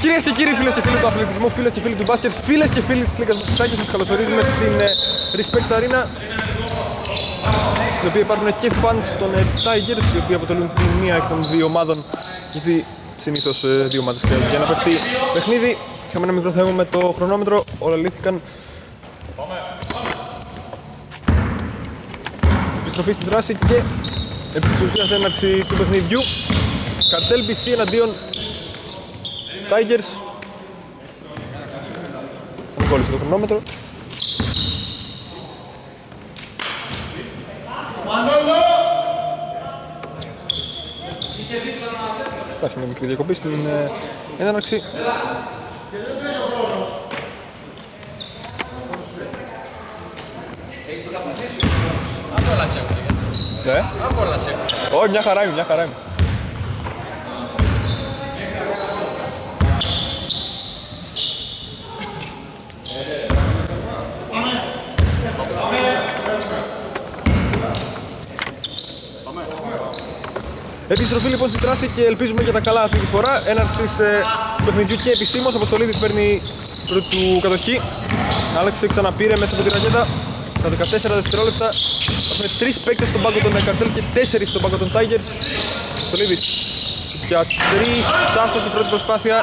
Κυρίες και κύριοι, φίλες και φίλοι του αθλητισμού, φίλες και φίλοι του μπάσκετ, φίλες και φίλοι της Λίγκα Μεσητάκη, σας καλωσορίζουμε στην ε, Respect Arena. Στην οποία υπάρχουν και fans των ε, Tigers, οι οποίοι αποτελούν τη μία εκ των δύο ομάδων. Γιατί συνήθως ε, δύο ομάδες χρειάζονται για να παιχτεί παιχνίδι. Είχαμε ένα μικρό θέμα με το χρονόμετρο, όλα λύθηκαν. Επιστροφή στην δράση και επί της ουσίας έναρξη του παιχνιδιού. Καρτέλ BC εναντίον Tigers. Θα μην κόλλησε το χρονόμετρο. Υπάρχει μια μικρή διακοπή στην ε, έναρξη. Από όλα σε έχουν. Ναι. Από όλα σε έχουν. Όχι, μια χαρά είναι, μια χαρά είναι. Επιστροφή λοιπόν στη δράση και ελπίζουμε για τα καλά αυτή τη φορά. Έναρξη ε, του παιχνιδιού και επισήμως. Αποστολίδης παίρνει πρώτη του κατοχή. Άλεξε ξαναπήρε μέσα από την ρακέτα. Στα 14 δευτερόλεπτα έχουμε τρεις παίκτες στον πάγκο των Καρτέλ και τέσσερις στον πάγκο των Tigers. Αποστολίδης για τρεις άστος στην πρώτη προσπάθεια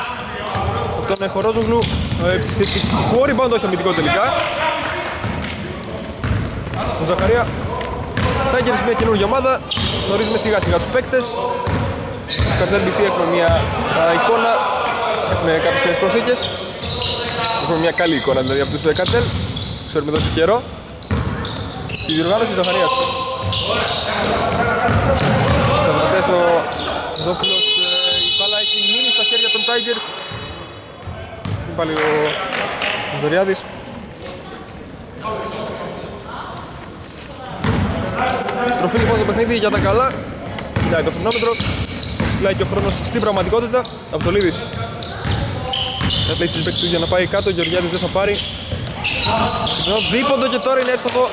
από τον Χορόζογλου. Ε, Επιθετικό rebound, όχι αμυντικό τελικά. Τον Ζαχαρία Tigers μια καινούργια ομάδα, γνωρίζουμε σιγά σιγά τους παίκτες. Στο Cartel BC έχουμε μια α, εικόνα, έχουμε κάποιες νέες προσθήκες. Έχουμε μια καλή εικόνα δηλαδή από τους ε, Cartel, ξέρουμε εδώ και καιρό. Η διοργάνωση της Ζαχαρίας. Σταυρωτές ο Ζώφυλλος, ε, η μπάλα έχει μείνει στα χέρια των Tigers. Είναι πάλι ο Δωριάδης. Τροφή λοιπόν το παιχνίδι για τα καλά. Κοιτάει το χρονόμετρο. Φυλάει και ο χρόνος στην πραγματικότητα. Αποστολίδης. Θα πλήσει παίκτη του για να πάει κάτω. Ο Γεωργιάδης δεν θα πάρει. Ενώ δίποντο και τώρα είναι εύστοχο.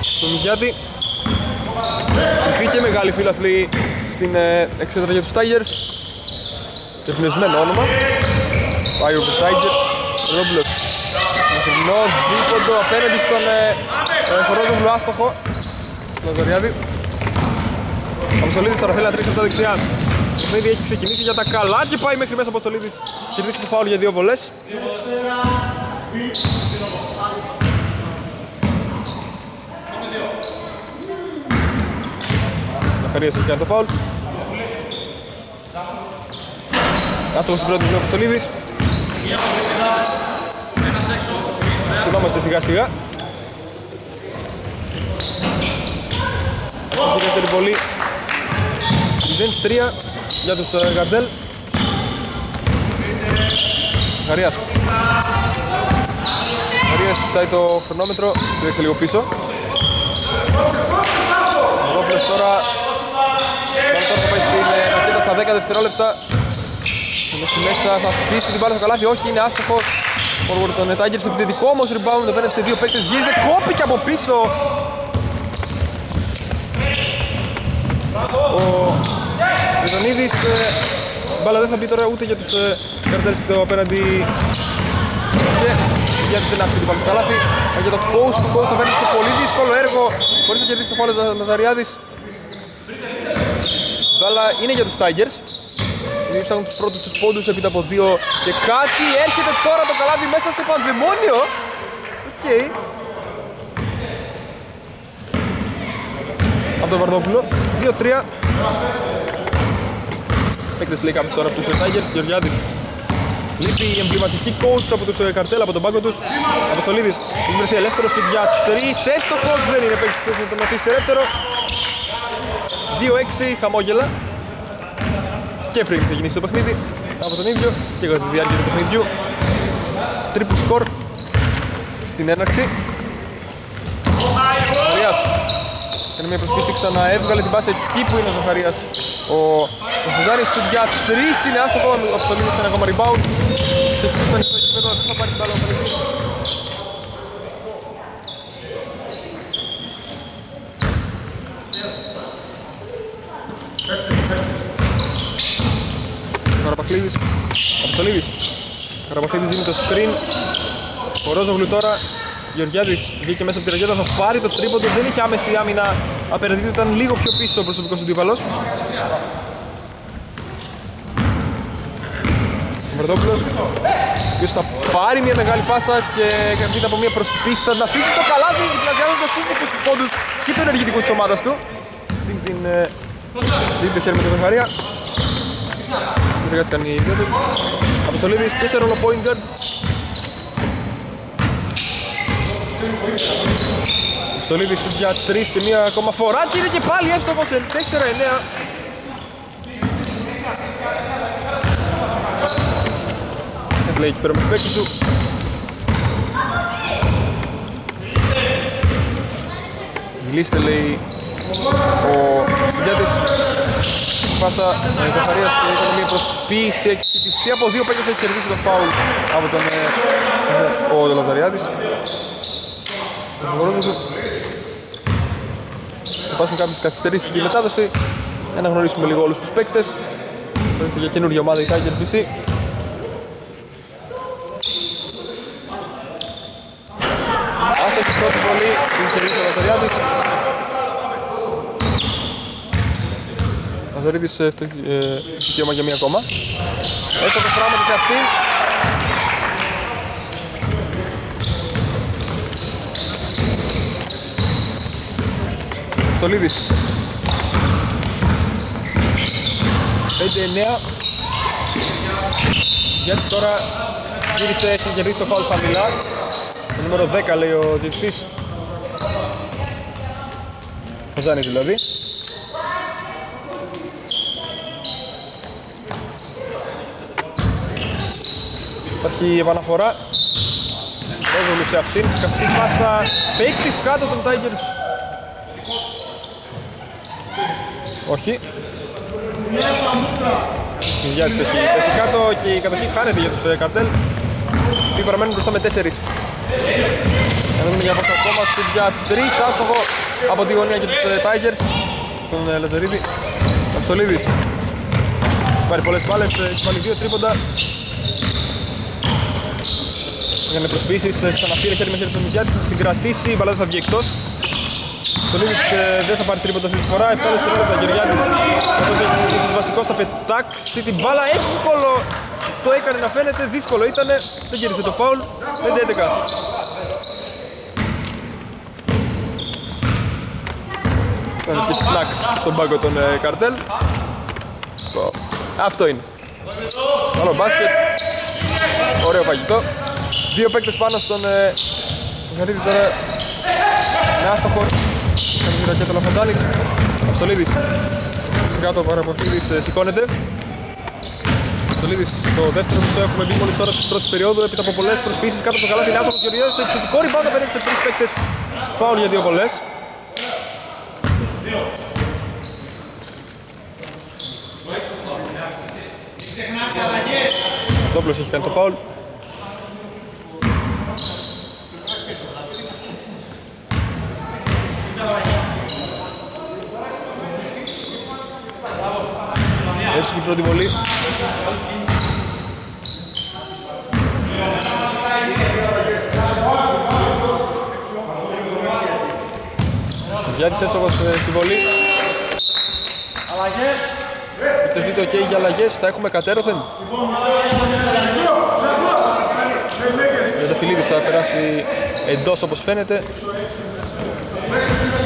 Στον Μιγιάτη. Μικρή και μεγάλη φίλαθλη στην ε, εξέδρα για τους Tigers. Τεχνισμένο όνομα. Πάει ο Tiger. Ρόμπλος. Μακρινό δίποντο απέναντι στον ε, Χορόδοβλου άστοχο. Τον Δωριάδη. Αποστολίδης τώρα θέλει να τρίξει από τα δεξιά. Το παιχνίδι έχει ξεκινήσει για τα καλά και πάει μέχρι μέσα ο Αποστολίδης. Κερδίσει το φάουλ για δύο βολές. Ζαχαρίας έχει κάνει το φάουλ. Άστοχος στην πρώτη ο Αποστολίδης. Σκεφτόμαστε σιγά σιγά. Αυτή η δεύτερη βολή 0-3 για τους ε, Γαρντέλ. Χαρίας. Χαρίας κοιτάει το χρονόμετρο, δείξε λίγο πίσω. Ρόπλες τώρα, τώρα θα πάει στην ε, ρακέτα στα 10 δευτερόλεπτα. Μέχρι μέσα θα αφήσει την μπάλα στο καλάθι, όχι είναι άστοχος. Forward των Tigers, επιθετικό όμως rebound απέναντι σε δύο παίκτες, γύριζε, κόπηκε από πίσω. Ο Βιδονίδης, ε, μπάλα δεν θα μπει τώρα ούτε για τους ε, καρτέλς το απέναντι και για την άξιο του καλάθι. Αλλά για το post του post απέναντι σε πολύ δύσκολο έργο χωρίς να κερδίσει το φάουλ ο Λαζαριάδης. Μπάλα είναι για τους Tigers. Ήδη ψάχνουν τους πρώτους τους πόντους επί από δύο και κάτι έρχεται τώρα το καλάθι μέσα στο πανδαιμόνιο. OK. Okay. Από τον Βαρδόπουλο. 2-3. Παίκτες λέει κάποιος τώρα από τους Tigers. Γεωργιάδης. Λείπει η εμβληματική coach από τους Cartel, από τον πάγκο τους. Αποστολίδης. Έχει βρεθεί ελεύθερος για 3. Έστοχος. Δεν είναι παίκτης που να τον αφήσει ελεύθερο. 2-6 χαμόγελα και πριν ξεκινήσει το παιχνίδι από τον ίδιο και κατά τη διάρκεια του παιχνιδιού triple score στην έναρξη. Ζαχαρίας έκανε μια προσπίση ξανά έβγαλε την πάσα εκεί που είναι ο Ζαχαρίας. Ο Ζαχαρίας του για 3 είναι άστοχος από το σε ένα ακόμα rebound. Σε φύση στο ανοιχτό επίπεδο δεν θα πάρει την μπάλα ο Παλαιτής Καραπαθλίδης. Αποστολίδης. Καραπαθλίδης δίνει το screen. Ο Ρόζογλου τώρα. Γεωργιάδης βγήκε μέσα από τη ραγέτα, θα πάρει το τρίποντο, δεν είχε άμεση άμυνα απέναντι ήταν λίγο πιο πίσω ο προσωπικός του αντίπαλος. Ο Μερδόπουλος, ο οποίος θα πάρει μια μεγάλη πάσα και κρατείται από μια προσπίση, θα αφήσει το καλάθι, διπλασιάζοντας τους 20 πόντους και το ενεργητικό της ομάδας του. Δίνει την... ε, Δίνει το χέρι με την Βεχαρία. Συνεργάστηκαν οι δύο τους. Αποστολίδης και σε ρόλο point guard. Αποστολίδης σουτ για 3 και μία ακόμα φορά και είναι και πάλι εύστοχος σε 4-9. Λέει εκεί πέρα με τους παίκτες του. Μιλήστε λέει ο Γιάννης Πάσα με Ζαχαρίας και έκανε μια προσποίηση εκτυπιστή από δύο παίκτες έχει κερδίσει το φάουλ από τον ε, ο Λαζαριάδης Θα πάσουμε κάποιες καθυστερήσεις στη μετάδοση για να γνωρίσουμε λίγο όλους τους παίκτες. Πρόκειται για καινούργια ομάδα η Tiger BC Άστοχη πρώτη βολή, την κερδίσει ο Λαζαριάδης Μαζορίδης ε, δικαίωμα για μία ακόμα. Έστω το πράγμα σε αυτής. Στολίδης. 5-9. Γιατί τώρα γύρισε, έχει κερδίσει το φάουλ χαμηλά. Το νούμερο 10 λέει ο διετητής. Ο Ζάνης δηλαδή. Υπάρχει επαναφορά. Ρόζολου σε αυτήν. Σκαστή πάσα. Παίκτης κάτω των Tigers. Όχι. Η Γιάννης έχει πέσει κάτω και η κατοχή χάνεται για τους ε, καρτέλ. Οι παραμένουν μπροστά με τέσσερις. Να δούμε για πάσα ακόμα. Σουτ για τρεις. Άστοχο από τη γωνία για τους ε, Tigers. Τον ε, Λαζερίδη. Αψολίδης. Πάρει πολλές μπάλες. Έχει βάλει δύο τρίποντα. Έκανε προσπίσεις, ξαναπήρε χέρι με χέρι τον Μιγιάτη, θα συγκρατήσει, η μπαλά θα βγει εκτός. Το Λίδης ε, δεν θα πάρει τρίποτα αυτή τη φορά, 7 δευτερόλεπτα Γεωργιάδης. Όπως έχει συνηθίσει βασικός θα πετάξει την μπάλα, εύκολο το έκανε να φαίνεται, δύσκολο ήταν, δεν γύρισε το φάουλ, 5-11. Κάνει και snacks στον πάγκο των ε, καρτέλ. Αυτό είναι. Καλό μπάσκετ. Ωραίο φαγητό. Δύο παίκτες πάνω στον ε, Γαρίδη τώρα με άστοχο. Κάνει τη ρακέτα Λαφαντάλης. Αυτολίδης. Κάτω ο Παραπορφίδης ε, σηκώνεται. Αυτολίδης στο δεύτερο μισό έχουμε μπει μόλις τώρα στην πρώτη περίοδο. Έπειτα από πολλές προσπίσεις κάτω από το καλάθι είναι άστοχος Γεωργιάδης. Το επιθετικό rebound απέναντι σε τρεις παίκτες. Φάουλ για δύο βολές. Δόπλος έχει κάνει το φάουλ. Έτσι η πρώτη βολή. Γιάννης εύστοχος ε, στη βολή. Αλλαγές. Έχετε δει το ok για αλλαγές, θα έχουμε κατέρωθεν. Ο Φιλίδης θα περάσει εντός όπως φαίνεται.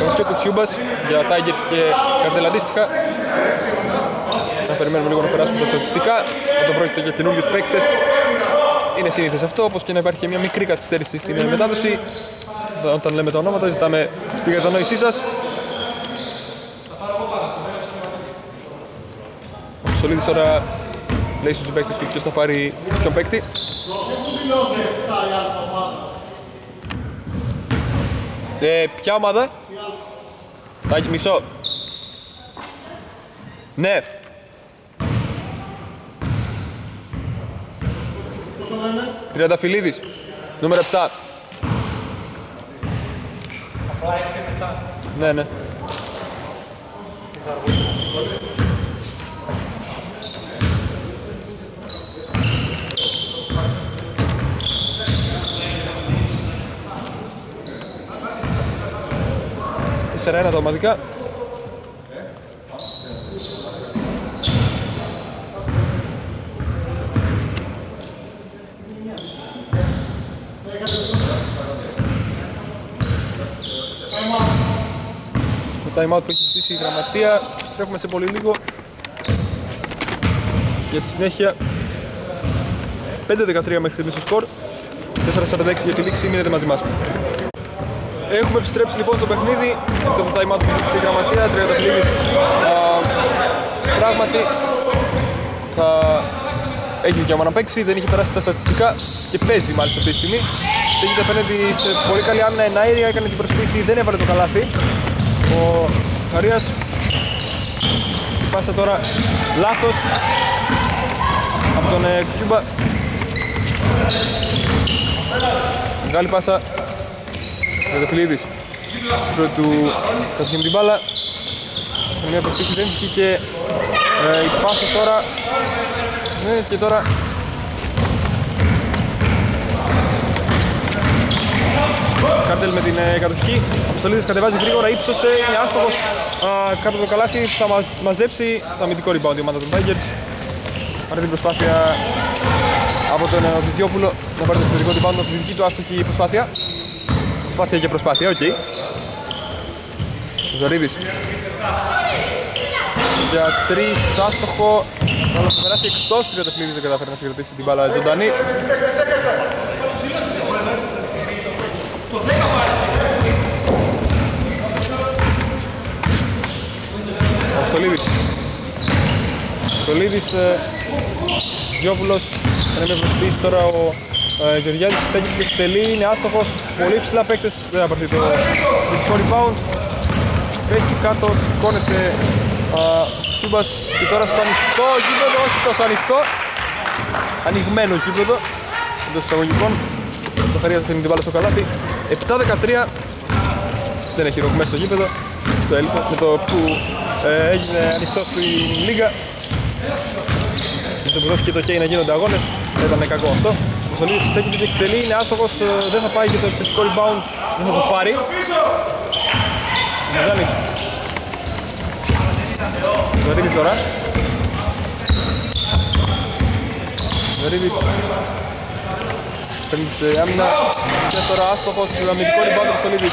Όμως και ο Κουτσιούμπας για Tigers και καρτέλ αντίστοιχα. Θα περιμένουμε λίγο να περάσουμε τα στατιστικά. Όταν πρόκειται για καινούριους παίκτες. Είναι σύνηθες αυτό, όπως και να υπάρχει και μια μικρή καθυστέρηση στην μετάδοση. Όταν λέμε τα ονόματα ζητάμε την κατανόησή σας. Ο Σολίδης τώρα λέει στους παίκτες του ποιος θα πάρει ποιον παίκτη. Ε, ποια ομάδα; Τάκη, μισό. Ναι. Τριανταφυλλίδης. Νούμερο 7. Ναι, ναι. 4-1 τα ομαδικά. Το time out που έχει ζητήσει η γραμματεία. Στρέφουμε σε πολύ λίγο. Για τη συνέχεια 5-13 μέχρι στιγμής το σκορ. 4-46 για τη λήξη, μείνετε μαζί μας. Έχουμε επιστρέψει λοιπόν στο παιχνίδι. Το time out που έχει ζητήσει η γραμματεία. Τριανταφυλλίδης πράγματι θα έχει δικαίωμα να παίξει, δεν είχε περάσει τα στατιστικά και παίζει μάλιστα αυτή τη στιγμή. Στέγεται απέναντι σε πολύ καλή άμυνα εναέρια, έκανε την προσποίηση, δεν έβαλε το καλάθι. Ο Χαρίας πάσα τώρα λάθος από τον ε, Κιούμπα. Μεγάλη πάσα για το Φιλίδης. Πρώτο του θα την μπάλα. Μια προσποίηση δεν και ε, η πάσα τώρα ναι, και τώρα Cartel με την ε, κατοχή. Αποστολίδης κατεβάζει γρήγορα, ύψωσε, είναι άστοχος. Κάτω το καλάθι θα μα, μαζέψει το αμυντικό rebound η ομάδα των Tigers. Πάρε την προσπάθεια από τον ε, Βιδιόπουλο να πάρει το εσωτερικό rebound από τη δική του άστοχη προσπάθεια. Προσπάθεια και προσπάθεια, OK. Okay. Ζωρίδης. Για τρεις άστοχο, αλλά θα περάσει εκτός τριανταφυλλίδης δεν κατάφερε να συγκρατήσει την μπάλα ζωντανή. Στολίδης. Στολίδης, ε, Γιώβουλος, είναι με προσποίηση τώρα ο ε, Γεωργιάδης στέκει και εκτελεί, είναι άστοχος, πολύ ψηλά παίκτες, δεν θα πάρθει το δυτικό rebound. Πέσει κάτω, σηκώνεται ο Κούμπας και τώρα στο ανοιχτό γήπεδο, όχι τόσο ανοιχτό, ανοιγμένο γήπεδο εντός εισαγωγικών. Το Χαρία θα την βάλει στο καλάθι. 7-13 δεν έχει ροκ μέσα στο γήπεδο. Στο έλειπε με το που ε, έγινε ανοιχτό στην Λίγκα. Με το που δόθηκε το κέι να γίνονται αγώνες. Δεν ήταν κακό αυτό. Ο Σολίδης στέκεται και εκτελεί, είναι άστοχος, ε, δεν θα πάει για το επιθετικό rebound, δεν θα το πάρει. Μεζάνης. Ζωρίδης τώρα. Ζωρίδης. Παίρνει στην άμυνα και τώρα άστοχος, αμυντικό rebound του Σολίδης.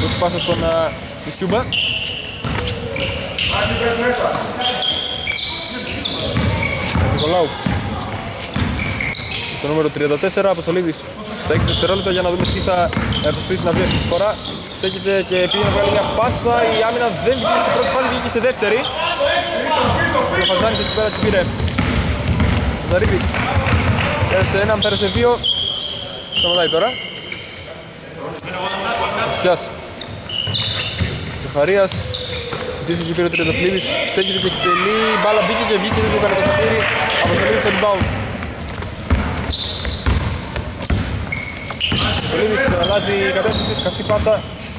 Δώσει πάσα στον Κιούμπα. Νικολάου. Το νούμερο 34, Αποστολίδης. Στα 6 δευτερόλεπτα για να δούμε τι θα προσπίσει να βγει αυτή τη φορά. Στέκεται και πήγε να βγάλει μια πάσα, η άμυνα δεν βγήκε σε πρώτη φάση, βγήκε σε δεύτερη. Ο Φαζάνης εκεί πέρα την πήρε. Ο Ζαρίδης. Πέρασε έναν, πέρασε δύο. Σταματάει τώρα. Ασιάς. Κεφαρίας. Ζήσει και πήρε ο Τρεντοφλίδης. Στέκεται και εκτελεί. Μπάλα μπήκε και βγήκε. Δεν το έκανε το χατήρι. Αποστολίδης στο rebound. Πολύδης αλλάζει η κατεύθυνση, σκαφτή πάσα,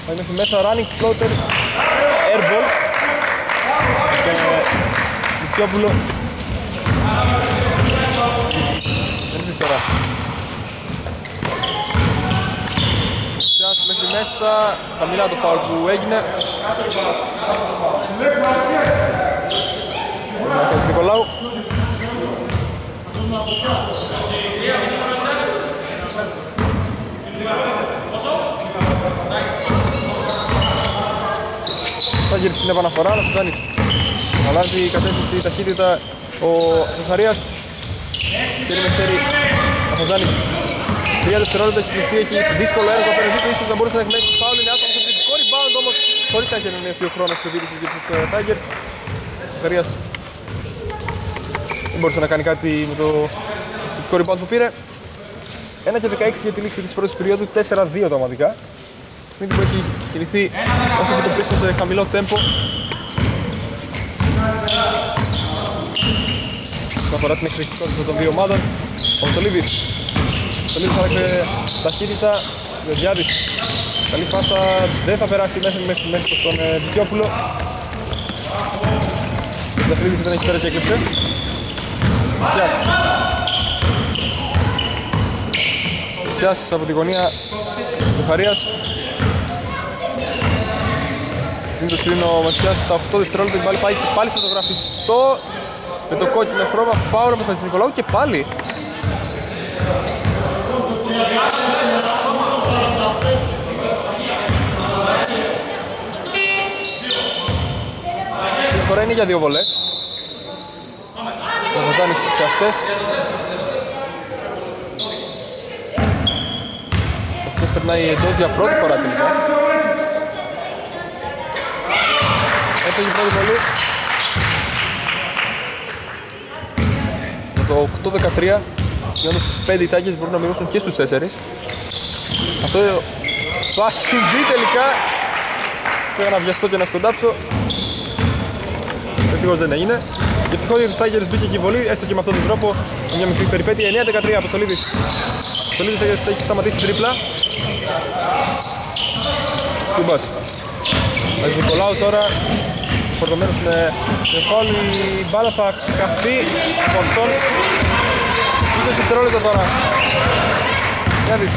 θα μέχρι μέσα, running floater, airball και Μητσιόπουλο. Δεν είναι ώρα. Μητσιάς μέχρι μέσα, χαμηλά το φάουλ που έγινε. Μάκας Νικολάου. Θα γυρίσει την επαναφορά, αλλά φτάνει. Αλλάζει η κατεύθυνση, η ταχύτητα ο Ζαχαρίας. Χέρι με χέρι, Αφαζάνης. 3 δευτερόλεπτα στην πληστή έχει δύσκολο έργο απέναντι του, ίσως να μπορούσε να έχει μέχρι φάουλ, είναι άτομο στο κριτικό rebound όμως χωρίς να έχει ενενεύει ο χρόνος της επίδυσης για τους Tigers. Ζαχαρίας δεν μπορούσε να κάνει κάτι με το κριτικό rebound που πήρε. 1 και 16 για τη λήξη της πρώτης περίοδου, 4-2 τα ομαδικά. Παιχνίδι που έχει κινηθεί όσο και το πίσω σε χαμηλό τέμπο. Όσον αφορά την εκρηκτικότητα των δύο ομάδων, ο Στολίδης. Ο Στολίδης άλλαξε ταχύτητα, Γεωργιάδης. Καλή πάσα, δεν θα περάσει μέχρι, μέχρι, μέχρι στον ε, Δικιόπουλο. Ο Σταφρίδης δεν έχει πέρα και έκλειψε. Μασιάς από τη γωνία του Χαρίας. Δίνει το σκρίνο ο Μασιάς στα 8 δευτερόλεπτα η μπάλη πάει πάλι στο γραφιστό με το κόκκινο χρώμα φάουλ από τον Νικολάου και πάλι Αυτή φορά είναι για δύο βολές. Ο Βαζάνης σε αυτές. Αυτές περνάει εντός για πρώτη φορά τελικά. Έφεγε η πρώτη βολή. Με το 8-13 Πλέον στους 5 οι Tigers μπορούν να μειώσουν και στους 4. Αυτό θα συμβεί τελικά. Πήγα να βιαστώ και να σκοντάψω. Ευτυχώς δεν έγινε. Και ευτυχώς για τους Tigers μπήκε και η βολή, έστω και με αυτόν τον τρόπο. Μια μικρή περιπέτεια. 9-13 από το Λίδης. Το Λίδης έχει σταματήσει τρίπλα. Κουμπάς. Ας Νικολάου τώρα φορτωμένος με, με φάουλ η μπάλα θα καυτεί από αυτόν 20 δευτερόλεπτα τώρα. Για δεις.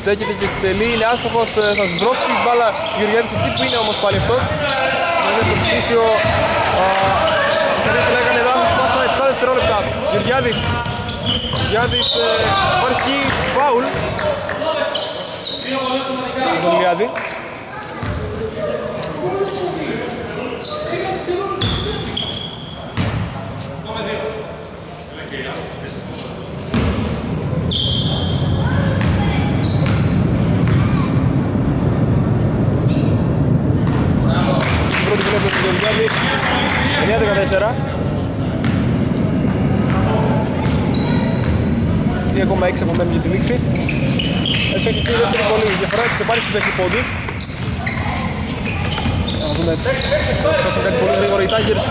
Στέκεται και εκτελεί, είναι άστοχος, ε, θα σμπρώξει η μπάλα Γεωργιάδης εκεί που είναι όμως πάλι αυτός. Είναι στο στήσιο, θα έκανε λάθος πάσα 7 δευτερόλεπτα. Γεωργιάδης, Γεωργιάδης ε, υπάρχει φάουλ. Τον Γεωργιάδη. πρώτη βλέπω του Γεωργιάδη 9-14 2,6 απομένουν για τη λήξη έτσι έχει και η δεύτερη βολή η διαφορά έχει πάρει στους 6 πόντους. να δούμε θα έχουν κάτι πολύ γρήγορα οι Tigers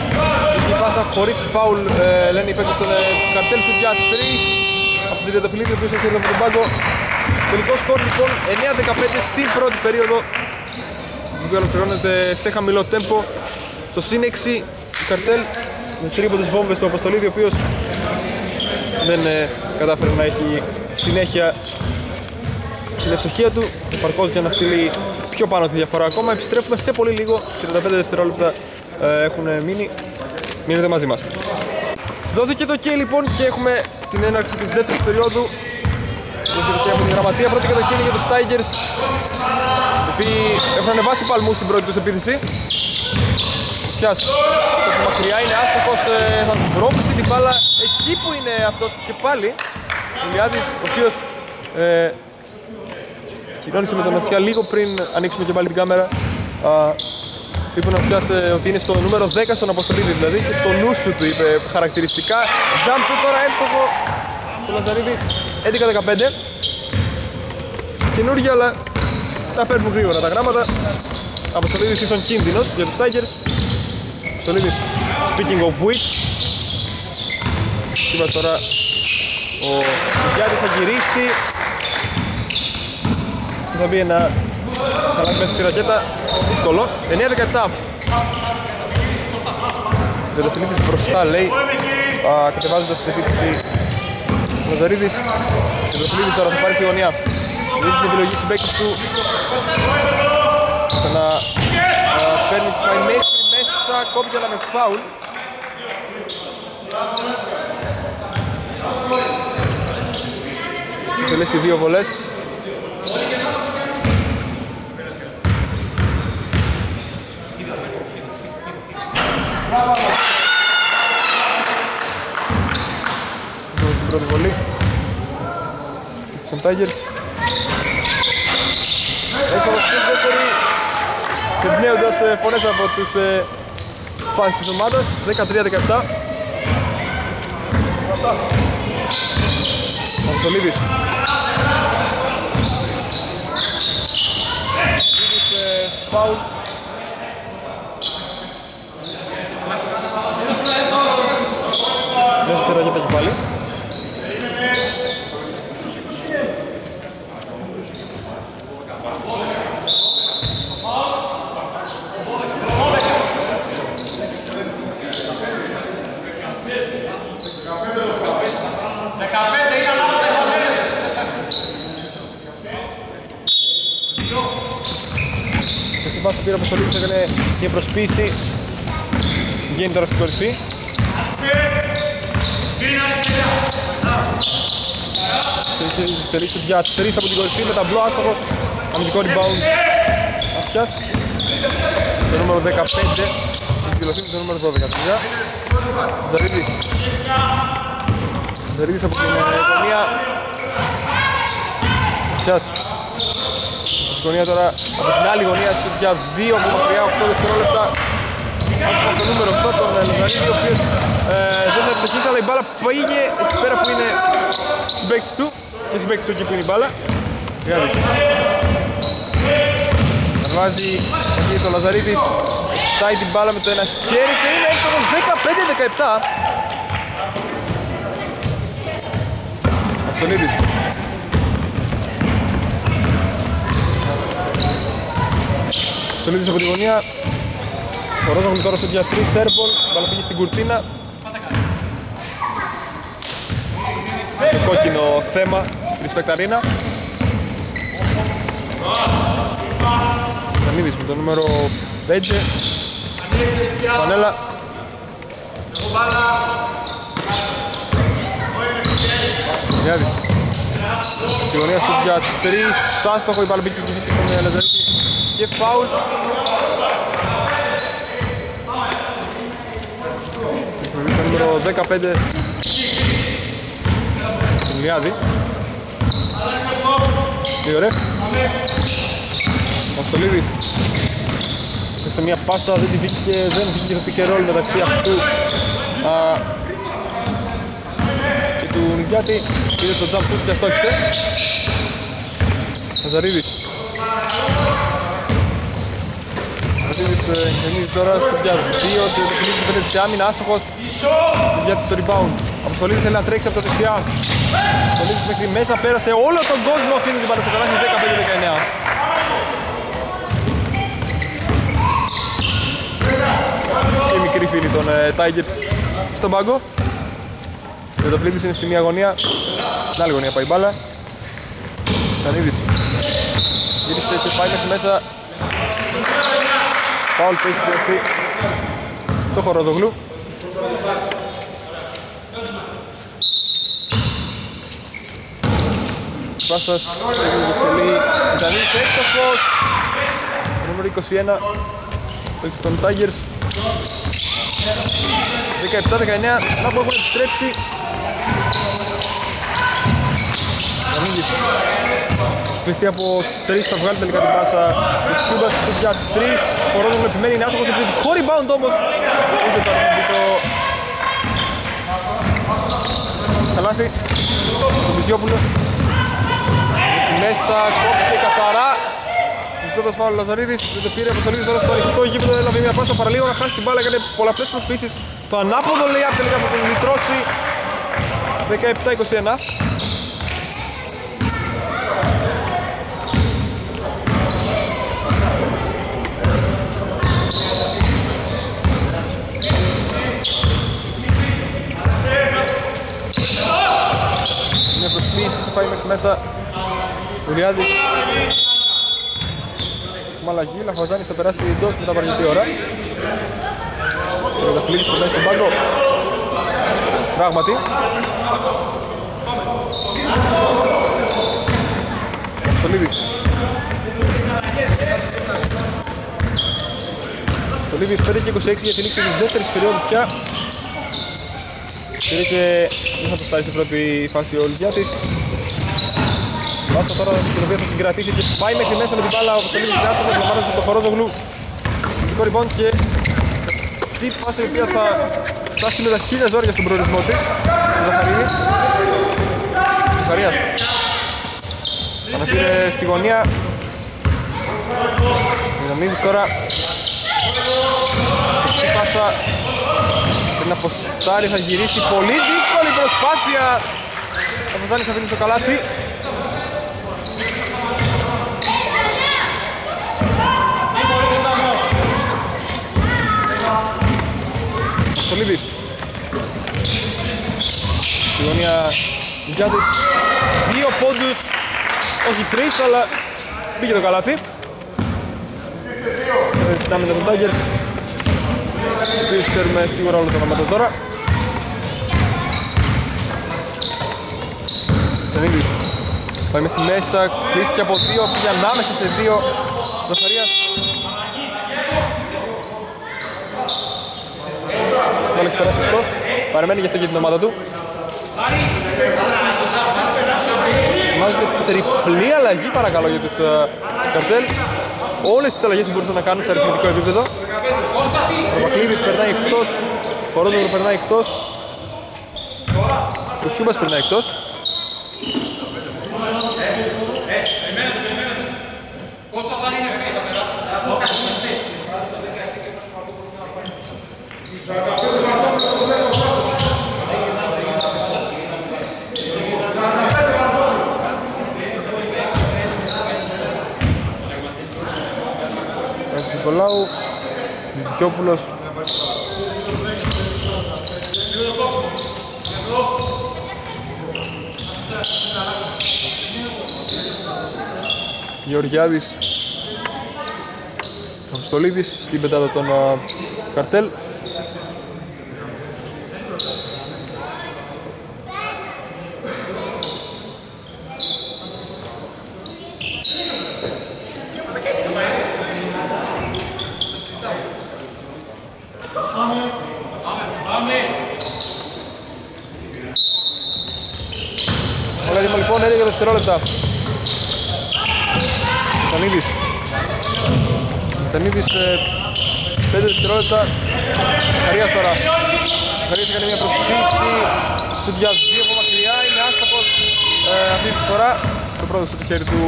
η πάσα χωρίς φάουλ ε, λένε οι παίκτες των ε, καρτέλ σου για 3 από την Τριανταφυλλίδη ο οποίος έχει έρθει από τον πάγκο. Τελικό σκορ λοιπόν 9-15 στην πρώτη περίοδο η οποία ολοκληρώνεται σε χαμηλό τέμπο. Στο συν 6 η καρτέλ με τρίποντες βόμβες του Αποστολίδη ο οποίος δεν ε, κατάφερε να έχει συνέχεια στην ευστοχία του. Επαρκώς για να στείλει πιο πάνω τη διαφορά ακόμα. Επιστρέφουμε σε πολύ λίγο. 35 δευτερόλεπτα ε, έχουν μείνει. Μείνετε μαζί μας. Δόθηκε το OK λοιπόν και έχουμε την έναρξη της δεύτερης περίοδου. Και έχουμε τη γραμματεία. Πρώτη κατοχή για τους Tigers οι οποίοι έχουν ανεβάσει παλμούς στην πρώτη τους επίθεση. Πιάς, το μακριά είναι άστοχος, ε, θα βρώξει την μπάλα. Εκεί που είναι αυτός και πάλι ο Λιάδης, ο οποίος ε, κοινώνησε με τον Νοσιά λίγο πριν ανοίξουμε και πάλι την κάμερα. Α, είπε να πιάσει ότι είναι στο νούμερο 10 στον Αποστολίδη δηλαδή και στο νου σου του είπε χαρακτηριστικά. Jump του τώρα εύστοχο στο Λαζαρίδη 11-15 καινούργια αλλά τα παίρνουν γρήγορα τα γράμματα. Αποστολίδης ίσον κίνδυνος για τους Tigers. Αποστολίδης speaking of which. Σήμερα τώρα ο Γιάννης θα γυρίσει. και θα μπει ένα χαλάκι μέσα στη ρακέτα. Δύσκολο. 9-17 Δεδοφιλίδης μπροστά λέει α, κατεβάζοντας την επίθεση Λαζαρίδης Δεδοφιλίδης τώρα θα πάρει στη γωνία. Δίνει την επιλογή συμπαίκτης του. Ξανα παίρνει πάει μέχρι μέσα κόμπηκε αλλά με φάουλ. Τελέσει δύο βολές. Την πρώτη βολή. Στον Tigers Έχει ολοκληρώσει δεύτερη. Συμπνέοντας φωνές από τους φans της ομάδας. 13-17 Μαυσολίδης Σολίδης φάουλ Μέσα στη ραγέτα και πάλι τη βάση πήρε από το Λίβης, έκανε μια προσποίηση. Βγαίνει τώρα στην κορυφή. Τελείωσε για 3 από την κορυφή με ταμπλό άστοχος. Αμυντικό rebound Άσιας. Το νούμερο 15 έχει δηλωθεί με το νούμερο 12. Τελειά. Ζαρίδης. Ζαρίδης από την ε, γωνία. Άσιας. Στην γωνία τώρα από την άλλη γωνία για 2 από μακριά 8 δευτερόλεπτα. Από το νούμερο 8 τον ε, Λαζαρίδη ο οποίος ε, δεν θα επιτυχήσει αλλά η μπάλα πήγε εκεί πέρα που είναι συμπαίκτης του και συμπαίκτης του εκεί που είναι η μπάλα. Γάδι. Βάζει εκεί το Λαζαρίδης Στάει την μπάλα με το ένα χέρι και είναι εύκολος 15-17 Αυτονίδης Αυτονίδης από τη γωνία. Ο Ρόζογλου τώρα στο για 3 airball Μπάλα πήγε στην κουρτίνα. Το κόκκινο θέμα της Σπεκταρίνα Σανίδης με το νούμερο 5 Πανέλα. Γιάδης Στη γωνία σου για 3 Σάστοχο η Παλμπίκη και τον Λαζαρίτη και φάουλ. Το νούμερο 15 Λιάδη Τι ωραία. Ο Στολίδης σε μια πάσα δεν τη βγήκε, δεν βγήκε το pick roll μεταξύ αυτού. Α, και του Νικιάτη. Είδε το jump shoot και αστόχισε Χαζαρίδης Χαζαρίδης γεννίζει τώρα στο πια 2 και το φιλίζει πέντε της άμυνα άστοχος το πια στο rebound Αποστολίδης θέλει να τρέξει από τα δεξιά Αποστολίδης μέχρι μέσα πέρασε όλο τον κόσμο αφήνει την παλαιστοκαλά 15-19 και μικρή φίλη των ε, Tigers στον πάγκο. Και το πλήτης είναι στη μία γωνία, στην άλλη γωνία πάει η μπάλα. Σανίδης. Γύρισε και πάει μέχρι μέσα. Πάουλ που έχει πιαστεί το χοροδογλού. Πάσας, έγινε ευκολή, Ιτανής έξαφος, νούμερο 21, παίξει τον Tigers. 17-19, να που έχουν επιστρέψει. Κανίδης. Κλειστή από 3 θα βγάλει τελικά την πάσα της Κιούμπας για 3. Χορόδον επιμένει, είναι άσοχος επιθετικό rebound όμως. Ούτε το αρνητικό. Καλάθι. Το Βυζιόπουλο. Μέσα, κόπηκε καθαρά. Μισθότας φάουλ Λαζαρίδης, δεν το πήρε από το τώρα στο ανοιχτό γήπεδο, έλαβε μια πάσα παραλίγο να χάσει την μπάλα, έκανε πολλαπλές προσπίσεις. Το ανάποδο λέει απ' τελικά θα τον λυτρώσει 17-21. Μια προσποίηση που πάει μέχρι μέσα. Ο Ριάδης Μαλαγή, Λαχοζάνης θα περάσει εντός μετά από αρκετή ώρα. Ο Φιλίπης που στον πάγκο. Πράγματι. Στολίδης. Στολίδης 5 και 26 για την λήξη της δεύτερης περίοδου πια Πήρε και δεν θα το φτάσει στην πρώτη φάση ο Ολυμπιάτης Βάστα τώρα την οποία θα συγκρατήσει και πάει μέχρι μέσα με την μπάλα ο Στολίδης Γκάστος, λαμβάνοντας το Χορόζογλου Ειδικό rebound και αυτή η φάση η οποία θα φτάσει με τα χίλια ζόρια στον προορισμό της του Ζαχαρίδη Ζαχαρίας. Αναπήρε στη γωνία. Δυναμίδης τώρα. Αυτή πάσα πριν από στάρι θα γυρίσει πολύ δύσκολη προσπάθεια. Ο Φωτάνης θα αφήνει στο καλάθι. Στολίδης Στη γωνία Γιάντης Δύο πόντους Όχι τρεις αλλά Πήγε το καλάθι. Δεν συζητάμε για τον Τάγκερ. Ο οποίος ξέρουμε σίγουρα όλα τα ονόματα τώρα. Σενίδης. Πάει μέχρι μέσα, κλείστηκε από δύο, πήγε ανάμεσα σε δύο. Ζαχαρίας. Τον έχει περάσει εκτός. Παραμένει γι' αυτό και την ομάδα του. Μάζεται τριπλή αλλαγή παρακαλώ για τους uh, καρτέλ. Όλες τις αλλαγές που μπορούσαν να κάνουν σε αριθμητικό επίπεδο. Ο Πακλίδης περνάει εκτός. Ο Ρόδογλου περνάει εκτός. Ο Τσιούμπας περνάει εκτός. Ένας Νικολάου, Δικιόπουλος. Γεωργιάδης Αποστολίδης στην πεντάδα των α, καρτέλ Όλα έτοιμα λοιπόν, 11 δευτερόλεπτα. Τανίδης. Τανίδης, 5 δευτερόλεπτα. Χαρίας τώρα. Χαρίας έκανε μια προσφύση. Σου για δύο από μακριά, είναι άστοχος ε, αυτή τη φορά. Το πρώτο στο χέρι του.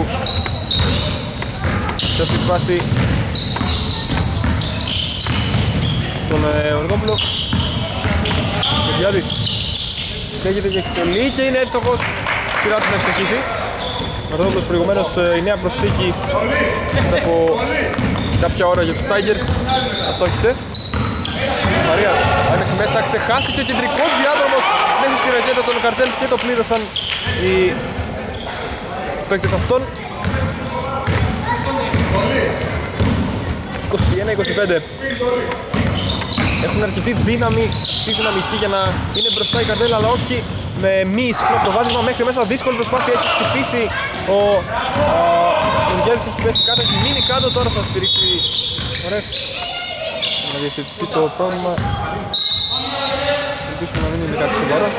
Σε αυτή τη φάση. Τον ε, Ορδόπουλο. Γεωργιάδης. Στέγεται και εκτελεί και είναι εύστοχος. Σειρά του να ευστοχίσει. Ορδόπουλος προηγουμένως ε, η νέα προσθήκη μετά από κάποια ώρα για τους Tigers. Αστόχησε. Μαρίας, έμεινε μέσα, ξεχάστηκε ο κεντρικός διάδρομος μέσα στη ρακέτα των καρτέλ και το πλήρωσαν οι παίκτες αυτών. 21-25. Έχουν αρκετή δύναμη στη δυναμική για να είναι μπροστά η καρτέλα, αλλά όχι με μη συχνό προβάδισμα μέχρι μέσα. Δύσκολη προσπάθεια έχει χτυπήσει ο Γεωργιάδης έχει πέσει κάτω, έχει μείνει κάτω, τώρα θα στηρίξει ωραία να διευθετηθεί το πρόβλημα. Ελπίσουμε να μην είναι κάτι σοβαρό.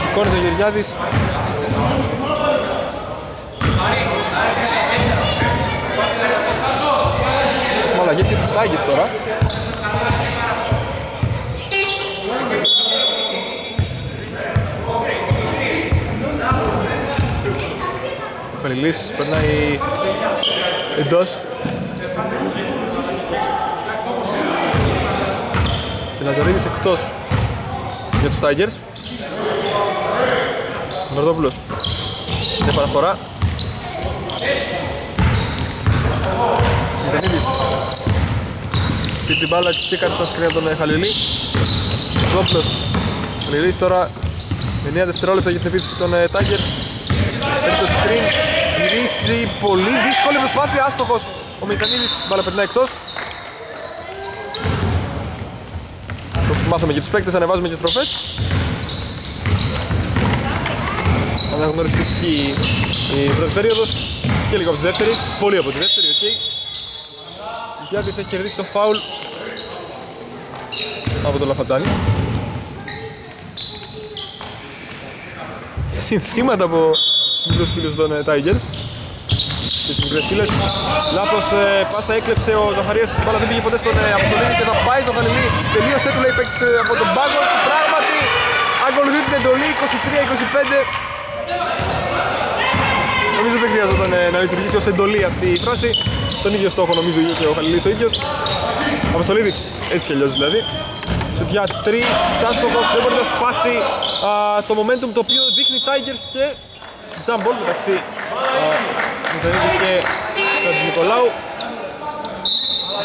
Σηκώνεται ο Γεωργιάδης. Έχουμε αλλαγές για τους Τάγκες τώρα. Ο Περιλής περνάει εντός. Και Λαζαρίδης εκτός για τους Tigers. Μερδόπουλος σε παραφορά. Μητανίδης. Και την μπάλα και κάτι στα σκρίνια τον Χαλιλή. Μερδόπουλος. Χαλιλής τώρα με 9 δευτερόλεπτα για την επίθεση των ε, Tigers. Παίρνει το screen, γυρίσει, πολύ δύσκολη προσπάθεια, άστοχος. Ο Μητανίδης, μπάλα περνάει εκτός. Το που μάθαμε και τους παίκτες, ανεβάζουμε και στροφές. Αναγνωριστική η πρώτη περίοδος και λίγο από τη δεύτερη, πολύ από τη δεύτερη, οκ. Η Γιάννης έχει κερδίσει το φάουλ από τον Λαφατζάνη. Συνθήματα από τους μικρούς φίλους των ε, Tigers και τις μικρές φίλες. Λάθος ε, πάσα έκλεψε ο Ζαχαρίας, η μπάλα δεν πήγε ποτέ στον ε, Αποστολίδη και θα πάει στο Χαλιλή. Τελείωσε του λέει παίκτης ε, από τον πάγκο του πράγματι ακολουθεί την εντολή 23-25. Νομίζω δεν χρειάζονταν ε, να λειτουργήσει ως εντολή αυτή η φράση. Τον ίδιο στόχο νομίζω είχε και ο Χαλιλής ο ίδιος. Αποστολίδης, έτσι κι αλλιώς δηλαδή. Σου για τρεις, άστοχος, δεν μπορεί να σπάσει α, το momentum το οποίο δείχνει Tigers και jump ball μεταξύ Μητανίδη και του Νικολάου.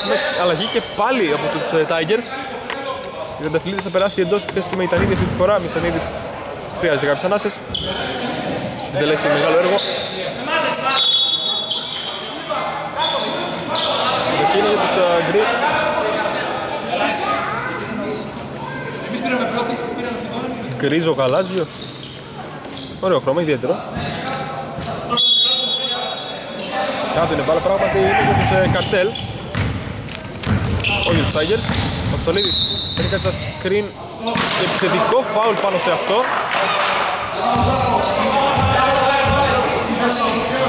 Με αλλαγή και πάλι από τους ε, Tigers. Η Δενταφυλίδης θα περάσει εντός της θέσης του Μεϊτανίδη αυτή τη φορά. Μεϊτανίδης χρειάζεται κάποιες ανάσες. Τελέσει μεγάλο έργο. Εκείνη για τους ε, Γκρι. Γκρίζο καλάζιο. Ωραίο χρώμα, ιδιαίτερο. Κάτω είναι μπάλα, πράγματι είναι για τους ε, καρτέλ. Όχι τους Tigers. Ο Στολίδης έχει κάτι στα screen και επιθετικό φάουλ πάνω σε αυτό.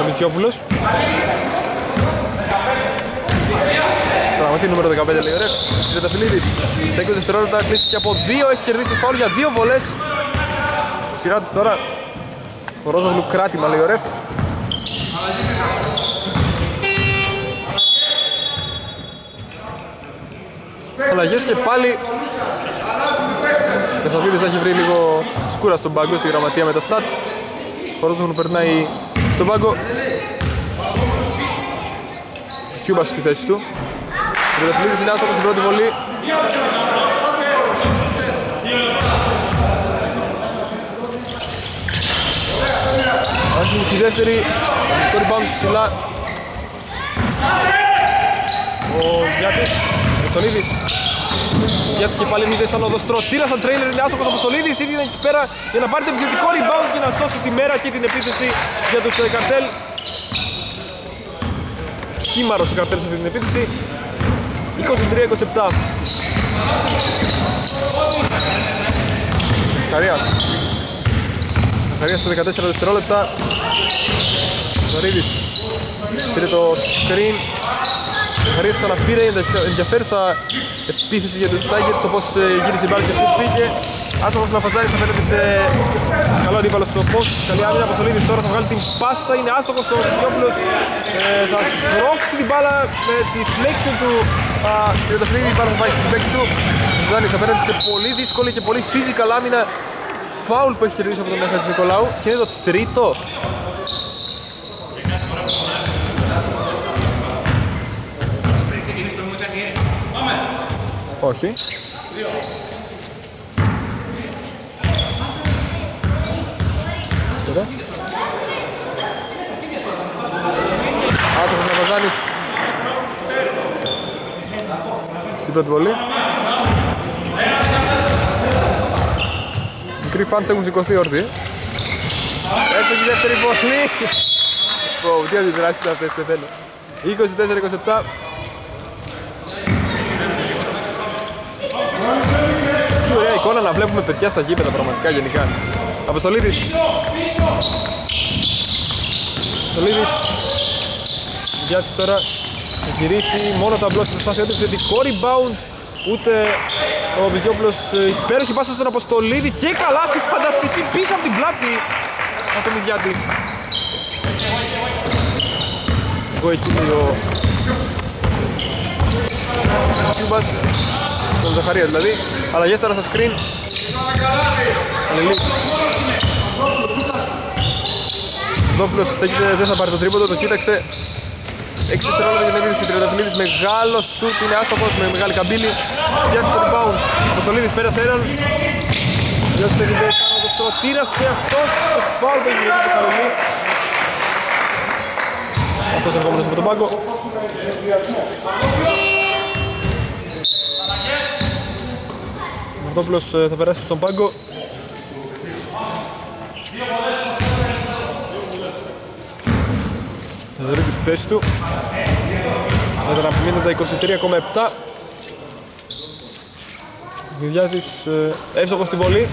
Ο Μητσιόπουλος. Πραγματι νούμερο 15 λέει ο Ρεφ. Τρεταφυλλίδης. Στα 20 δευτερόλεπτα κλείστηκε από 2. Έχει κερδίσει φάουλ για 2 βολές. Σειρά του τώρα. Ο Ρόζογλου κράτημα λέει ο Ρεφ. Αλλαγές και πάλι ο Σαφίδης θα έχει βρει λίγο σκούρα στον πάγκο στη γραμματεία με τα stats. Ο Ρόζογλου περνάει στον πάγκο. Κιούμπας στη θέση του. Ο Τρεταφυλλίδης είναι άστοχος στην πρώτη βολή. Άσχημη στη δεύτερη, το rebound ψηλά. Ο Γιάτης, ο Τολίδης. Γιάτης και πάλι μηδέ σαν οδοστρό. Τύρα σαν τρέιλερ, είναι άστοχος ο Αποστολίδης. Ήδη εκεί πέρα για να πάρει το επιθετικό rebound και να σώσει τη μέρα και την επίθεση για τους ε, καρτέλ. Χήμαρος ο καρτέλ σε αυτή την επίθεση. 23-27. Καρίας. Καρίας στο 14 δευτερόλεπτα. Ζαρίδης. Πήρε το screen. Καρίας ξαναπήρε ενδιαφέρουσα επίθεση για τους Tigers το πως ε, γύρισε η μπάλα και πού πήγε. Άτομος να φαζάρει θα φαίνεται σε καλό αντίπαλο στο post. Καλή άμυνα από Σολίδης τώρα θα βγάλει την πάσα. Είναι άστοχος ο Δικιόπουλος. Ε, θα σπρώξει την μπάλα με τη flexion του Τριανταφυλλίδη. Η μπάλα θα πάει στην παίκτη του. Ζάνης απέναντι σε πολύ δύσκολη και πολύ physical άμυνα. Φάουλ που έχει κερδίσει από τον Έχατζη Νικολάου. Και είναι το τρίτο. Όχι. Τώρα. Άτομος Ναβαζάνης. Στην πρώτη βολή. Μικροί φάντς έχουν σηκωθεί όρθιοι. Έτσι η δεύτερη βολή. Πω, τι αντιδράσεις ήταν αυτές, δεν θέλω. 24-27. Τι ωραία εικόνα να βλέπουμε παιδιά στα γήπεδα πραγματικά γενικά. Αποστολίδης. Αποστολίδης. Γιάτης τώρα θα γυρίσει μόνο τα μπλοκ στην προσπάθειά του. Θετικό rebound. Ούτε ο Βυζιόπουλος ε, υπέροχη πάσα στον Αποστολίδη και καλάθι φανταστική πίσω από την πλάτη από τον Μηδιάτη. Εγώ εκεί λέει ο Κιούμπας τον Ζαχαρία δηλαδή. Αλλαγές τώρα στα screen. Αλληλή. Δόπουλος δεν θα πάρει το τρίποντο, το κοίταξε. 6 δευτερόλεπτα για την επίθεση. Τριανταφυλλίδης, μεγάλο σουτ, είναι άστοχος με μεγάλη καμπύλη. Διάθεση το rebound, Αποστολίδης πέρασε έναν. Διάθεση έχει δέσει πάνω το στρωτήρας και αυτός το φάουλ που έχει γίνει στο Χαρολί Αυτός ερχόμενος από τον πάγκο Μαρτόπουλος θα περάσει στον πάγκο. Θα βρει στη θέση του. Με τα απομείνοντα 23,7 Βιδιάτης ε, εύστοχος στη βολή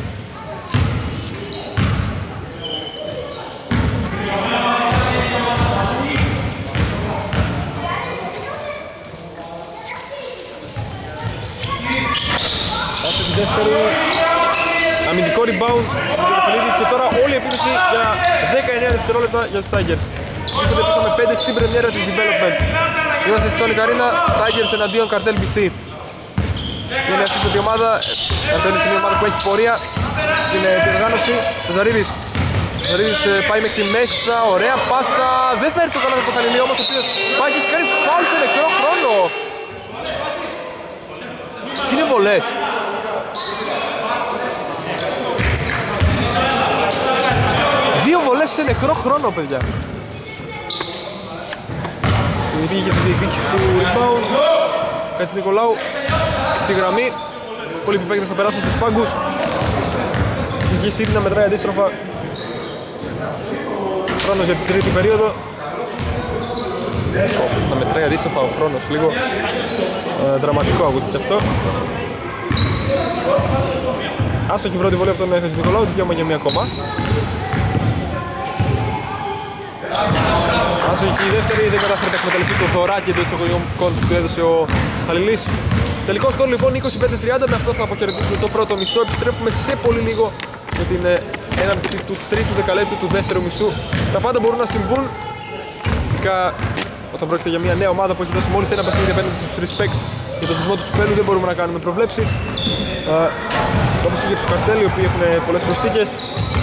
Πάσε τη δεύτερη. Αμυντικό rebound και τώρα όλη η επίθεση για 19 δευτερόλεπτα για τους Tigers. Είμαστε πίσω με 5 στην πρεμιέρα της Development. Είμαστε στη Sonic Arena, Tigers εναντίον Cartel BC Είναι αυτή η ομάδα, Cartel είναι μια ομάδα που έχει πορεία στην διοργάνωση Ο Ζαρίδης. Ο Ζαρίδης πάει μέχρι μέσα, ωραία πάσα, δεν φέρει το καλά το Χαλιλί όμως ο οποίος πάει και κάνει φάουλ σε νεκρό χρόνο. Τι είναι βολές Δύο βολές σε νεκρό χρόνο παιδιά. Πήγε για τη διεκδίκηση του rebound Κάτσε Νικολάου στη γραμμή. Όλοι οι παίκτες θα περάσουν στους πάγκους. Αρχίσει ήδη να μετράει αντίστροφα. Χρόνος για την τρίτη περίοδο. Να μετράει αντίστροφα ο χρόνος, λίγο. Ε, δραματικό ακούστηκε αυτό. Άστοχη πρώτη βολή από τον Χρυσή Νικολάου, δικαίωμα για μία ακόμα. Άστοχη η δεύτερη, δεν κατάφερε να εκμεταλλευτεί το δωράκι του εισαγωγικών που του έδωσε ο Χαλιλής. Τελικός σκορ λοιπόν 25-30, με αυτό θα αποχαιρετήσουμε το πρώτο μισό. Επιστρέφουμε σε πολύ λίγο με την ε, έναρξη του τρίτου δεκαλέπτου του δεύτερου μισού. Τα πάντα μπορούν να συμβούν. Ειδικά όταν πρόκειται για μια νέα ομάδα που έχει δώσει μόλις ένα παιχνίδι απέναντι στους respect για τον θεσμό του κυπέλου δεν μπορούμε να κάνουμε προβλέψεις. Όπως και για τους καρτέλ οι οποίοι έχουν πολλές προσθήκες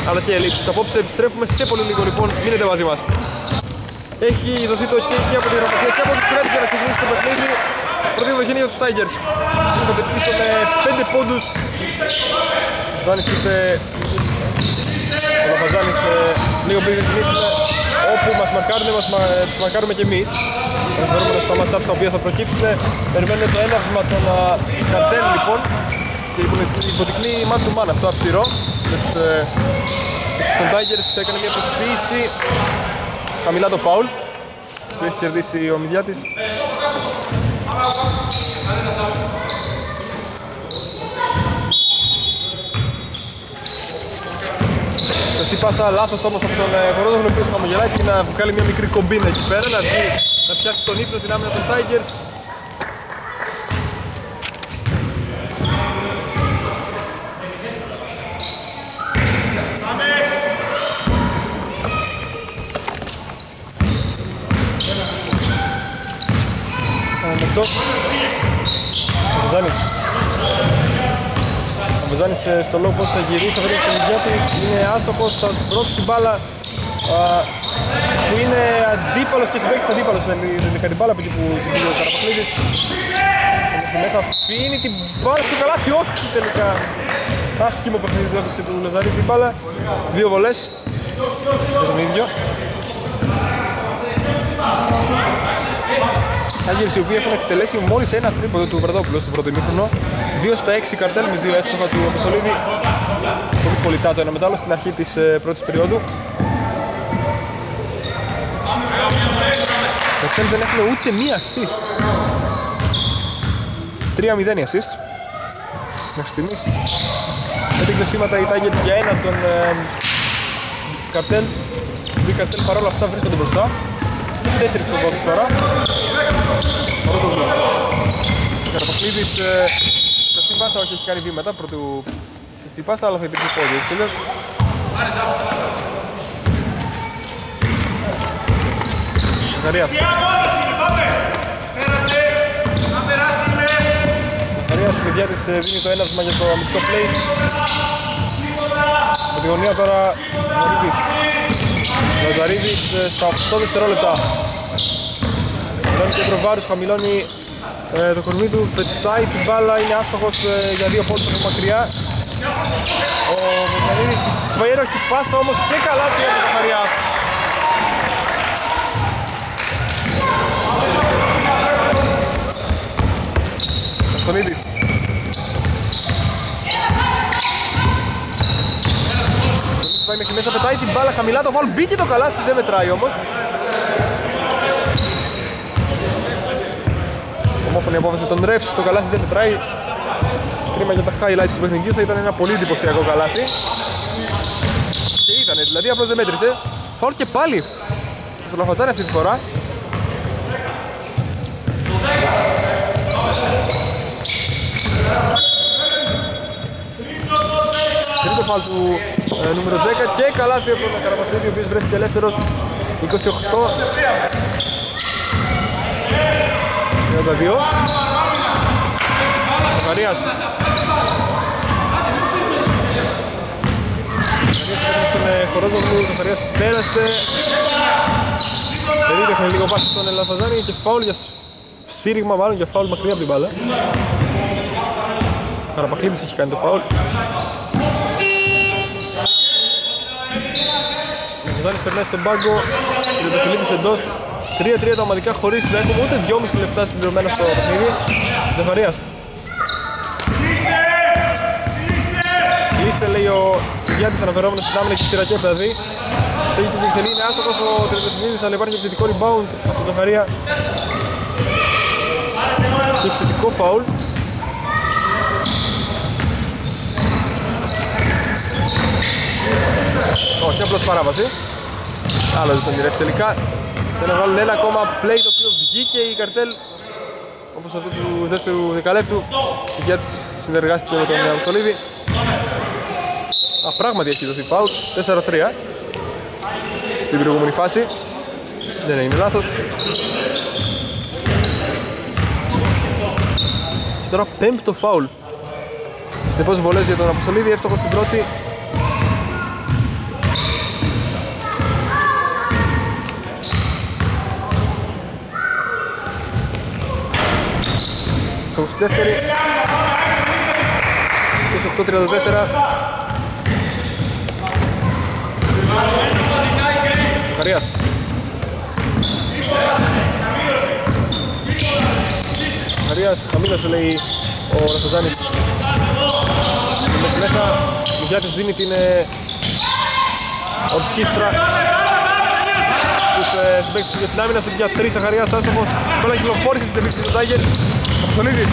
αλλά και ελλείψεις. Απόψε επιστρέφουμε σε πολύ λίγο λοιπόν, μείνετε μαζί μας. Έχει δοθεί το ok και από τη γραμματεία και από τους Reds για να ξεκινήσει το παιχνίδι. Πρώτη δοχή για τους Tigers. Βρίσκονται πίσω με 5 πόντους. Ο Ζάνης είπε... Ο Λαφαζάνης ε, λίγο πριν ξεκινήσουμε όπου μας μαρκάρουν, μας μα, τους μαρκάρουμε και εμείς. Αναφέρομαι στα matchups τα οποία θα προκύψουν. Περιμένουμε το έναυσμα των καρτέλ λοιπόν και υποδεικνύει man to man αυτό αυστηρό. Στον Tigers έκανε μια προσποίηση χαμηλά το φάουλ που έχει κερδίσει ο Μηδιάτης. Σωστή πάσα λάθος όμως από τον Κορόδογλου ο οποίος χαμογελάει και να βγάλει μια μικρή κομπίνα εκεί πέρα να, βγει, να πιάσει τον ύπνο την άμυνα των Tigers αυτό. Ο Μπεζάνης. Ο Μπεζάνης στο λόγο πώς θα γυρίσει αυτή τη του είναι άστοχος, θα πρόξει την μπάλα που είναι αντίπαλος και συμπαίκτης αντίπαλος δεν είναι κάτι μπάλα που την πήγε ο Καραπακλίδης μέσα αφήνει την μπάλα στο καλάθι, όχι τελικά. Άσχημο παιχνίδι που έπαιξε του Λαζαρή την μπάλα. Δύο βολές. Για τον ίδιο Άγγελς οι οποίοι έχουν εκτελέσει μόλις ένα τρίποδο του Βραδόπουλου στο πρώτο ημίχρονο. 2 στα 6 καρτέλ με 2 εύστοχα του Αποστολίδη. Πολύ πολιτά το ένα μετάλλο στην αρχή της ε, πρώτης περίοδου. Το καρτέλ δεν έχουν ούτε μία assist. 3-0 η assist. Μέχρι στιγμής με την κλεψίματα η Τάγκετ για ένα τον ε, καρτέλ. Οι καρτέλ παρόλα αυτά βρίσκονται μπροστά. 4 στον πρώτο τώρα Καρπακλίδης στην πάσα όχι έχει κάνει βήματα πρωτού στην πάσα αλλά θα υπήρχε πόδι τέλος Ζαχαρίας. Ζαχαρίας η παιδιά της δίνει το έναυσμα για το αμυντικό play. Με τη γωνία τώρα Λαζαρίδης. Λαζαρίδης στα 8 δευτερόλεπτα Κάνει κέντρο βάρους, χαμηλώνει ε, το κορμί του, πετάει την μπάλα, είναι άστοχος ε, για δύο πόντους από μακριά. Ο Βεγγαλίδης υπέροχη πάσα όμως και καλά του για τον Ζαχαριά. Αστονίδης. Πάει μέχρι μέσα, πετάει την μπάλα χαμηλά, το βάλ μπήκε το καλάθι, δεν μετράει όμως. Ομόφωνη απόφαση τον ρεύση στο καλάθι δεν μετράει. Κρίμα για τα highlights του παιχνιδιού θα ήταν ένα πολύ εντυπωσιακό καλάθι. Και ήταν, δηλαδή απλώς δεν μέτρησε. Φαουλ και πάλι. Το λαφαζάνε αυτή τη φορά. Τρίτο φαλ του ε, νούμερο 10 και καλάθι από τον Καραπαθίδη ο οποίος βρέθηκε ελεύθερος 28 32 Ζαχαρίας Στον Χορόδοβλου, ο Ζαχαρίας πέρασε. Περίδεχνε λίγο πάση στον Ελαφαζάνη και φάουλ για στήριγμα μάλλον για φάουλ μακριά από την μπάλα. Καραπαχλίδης έχει κάνει το φάουλ. Ο Ελαφαζάνης περνάει στον πάγκο. Και ο Πετελίδης εντός 3-3 τα ομαδικά χωρίς να έχουμε ούτε 2,5 λεπτά συμπληρωμένα στο παιχνίδι. Ζεφαρίας. Κλείστε λέει ο Γιάννης αναφερόμενος στην άμυνα και στη ρακέτα δηλαδή. Στέγει την εκτελεί, είναι άστοχος ο Τερετεφιλίδης, αλλά υπάρχει επιθετικό rebound από τον Ζαχαρία. Και επιθετικό φάουλ. Όχι, απλώς παράβαση. Άλλος δεν τον μοιρεύει τελικά. Θέλουν να βάλουν ένα ακόμα play το οποίο βγήκε η καρτέλ όπως αυτό του δεύτερου δεκαλέπτου για τις συνεργάστηκε με τον Αποστολίδη. Α, πράγματι έχει δοθεί φάουλ, 4-3 στην προηγούμενη φάση. Δεν έγινε λάθος. Και τώρα πέμπτο φάουλ. Συνεπώς βολές για τον Αποστολίδη, εύστοχος στην πρώτη. Στο δεύτερη. 28-34. Ζαχαρίας. Ζαχαρίας, χαμήλωσε λέει ο Ραστοζάνης. Μέσα μέσα, ο Γιάτης δίνει την ε, ορχήστρα στους ε, συμπαίκτες για την άμυνα, στο για τρεις Ζαχαρίας, άστοχος. Τώρα κυκλοφόρησε στην τελική του Τάγκερ. Αποστολίδης.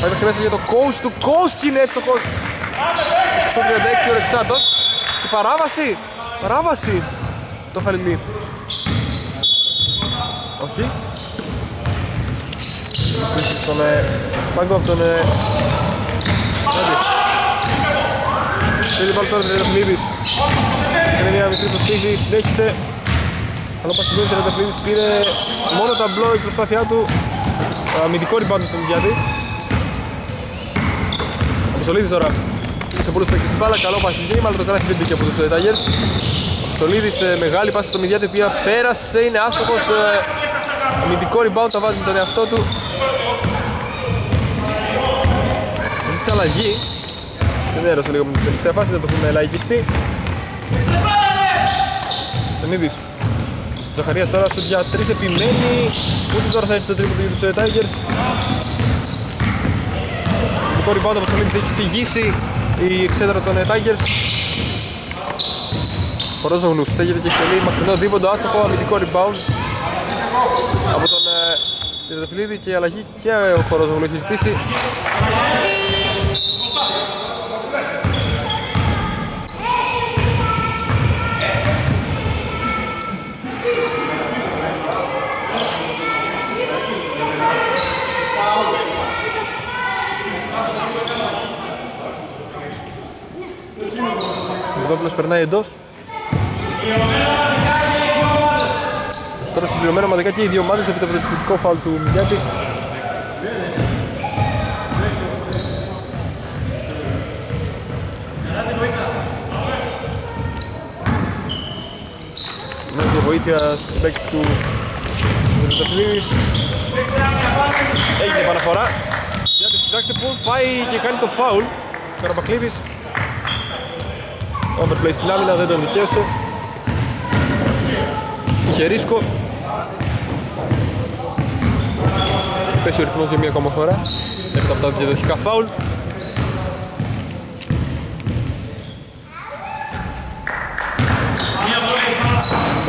Θα είμαστε μέσα για το coach του, coach είναι εύστοχος. Στο 36 ο Ρεξάτος. Και παράβαση, παράβαση το Χαλιλί. Όχι. Βρίσκει στον ε, πάγκο από τον ε, Άντι. Θέλει πάλι τώρα Τρεταφλίδης. Έκανε μια μικρή προσπίση, συνέχισε. Καλό πασιλίνο Τρεταφλίδης πήρε μόνο τα μπλό η προσπάθειά του. Αμυντικό rebound στον Γιάννη. Ο Σολίδης τώρα. Σε πολλούς παίκτες την μπάλα, καλό πασιλίνο, αλλά το κάνει δεν μπήκε από τους Tigers. Στολίδης μεγάλη πάση στο Μηδιάτη, η οποία πέρασε, είναι άστοχος ε, αμυντικό rebound, τα βάζει με τον εαυτό του. Έχει αλλαγή. Συνέρωσε λίγο με την τελευταία φάση, δεν το έχουμε λαϊκιστεί Στενίδης Ζαχαρίας τώρα στο για 3 επιμένει. Ούτε τώρα θα έρθει το τρίπο για τους ε, Tigers; Αμυντικό rebound από το Στολίδης έχει συγγύσει η εξέδρα των ε, Tigers. Χορόζογλου στέγεται και εκτελεί. Μακρινό δίποντο άστοχο αμυντικό rebound. Από τον Τριανταφυλλίδη και η αλλαγή και ο Χορόζογλου έχει ζητήσει Σιδόπουλος περνάει εντός Τώρα συμπληρωμένο μαζικά και οι δύο ομάδες επί το επιθετικό φάουλ του Μιγιάτη. Με τη βοήθεια του παίκτη του Μιζοταφλίδης. Έγινε επαναφορά. Μιγιάτης κοιτάξτε που πάει και κάνει το φάουλ. Καραμπακλίδης. Overplay στην άμυνα, δεν τον δικαίωσε. Είχε ρίσκο. Πέσει ο ρυθμός για μία ακόμα φορά. Έπειτα από τα διαδοχικά φάουλ.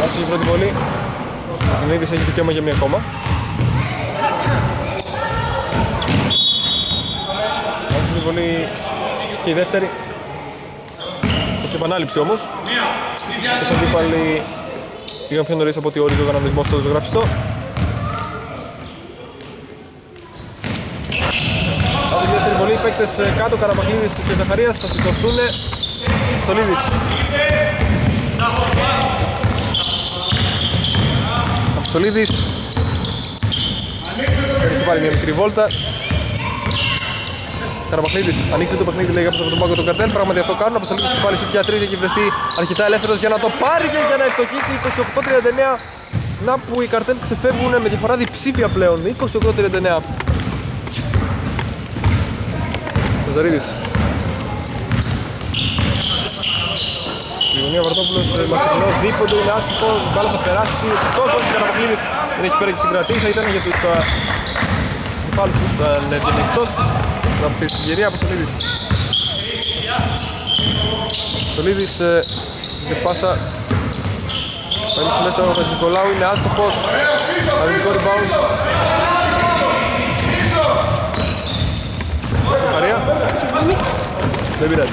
Άσο η πρώτη βολή. Ο Νίδης έχει δικαίωμα για μία ακόμα. Άσο η βολή και η δεύτερη. Έχει επανάληψη όμως. Όσο αντίπαλοι Πήγαν πιο νωρίς από ό,τι όριζε ο οργανισμός στο ζωγραφιστό. Από τη δεύτερη βολή, οι παίκτες κάτω, Καραμαχλίδης και Ζαχαρίας θα σηκωθούν. Στολίδης. Αποστολίδης. Έχει πάρει μια μικρή βόλτα. Καραμαχνίδης ανοίξει το παιχνίδι λέει από τον πάγκο του καρτέλ. Πράγματι αυτό κάνουν. Αποστολίδης του πάλι για τρεις έχει βρεθεί αρκετά ελεύθερος για να το πάρει και για να εκτοκίσει 28-39. Να που οι καρτέλ ξεφεύγουν με διαφορά διψήφια πλέον. 28-39. Ζαρίδης. Η γωνία Βαρτόπουλος μακρινό δίποντο είναι άστοιχο, η μπάλα θα περάσει, τόσο ο Καραμαχνίδης δεν έχει πέρα και συγκρατήσει, θα ήταν για τους υπάλληλους που θα είναι εκτός. Να πεις στην κυρία Αποστολίδη. Στολίδης ε, και πάσα. Πάει μέσα ο Χατζηνικολάου, είναι άστοχος. Αρνητικό rebound Μαρία. Δεν πειράζει.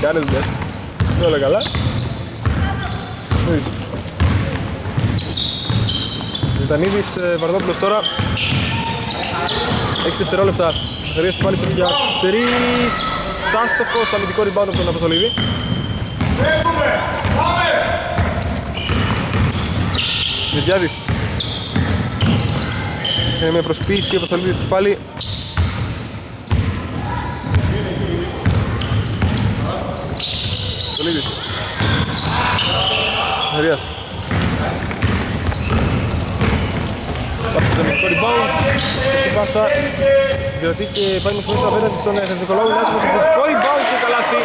Κάνε δουλειά Είναι όλα καλά. Δεις Ζητανίδης, ε, Βαρδόπουλος τώρα. 6 δευτερόλεπτα Ζαχαρίας του πάλι στο για 3 Άστοχος, αμυντικό rebound από τον Αποστολίδη. Ζητιάδης Είναι μια προσποίηση, ο Αποστολίδης του πάλι. Αποστολίδης. Ζαχαρίας το μυστικό rebound. Την πάσα συγκρατεί και πάει με μέσα απέναντι στον Χερδικολόγου Λάσικο στο μυστικό rebound και καλάθι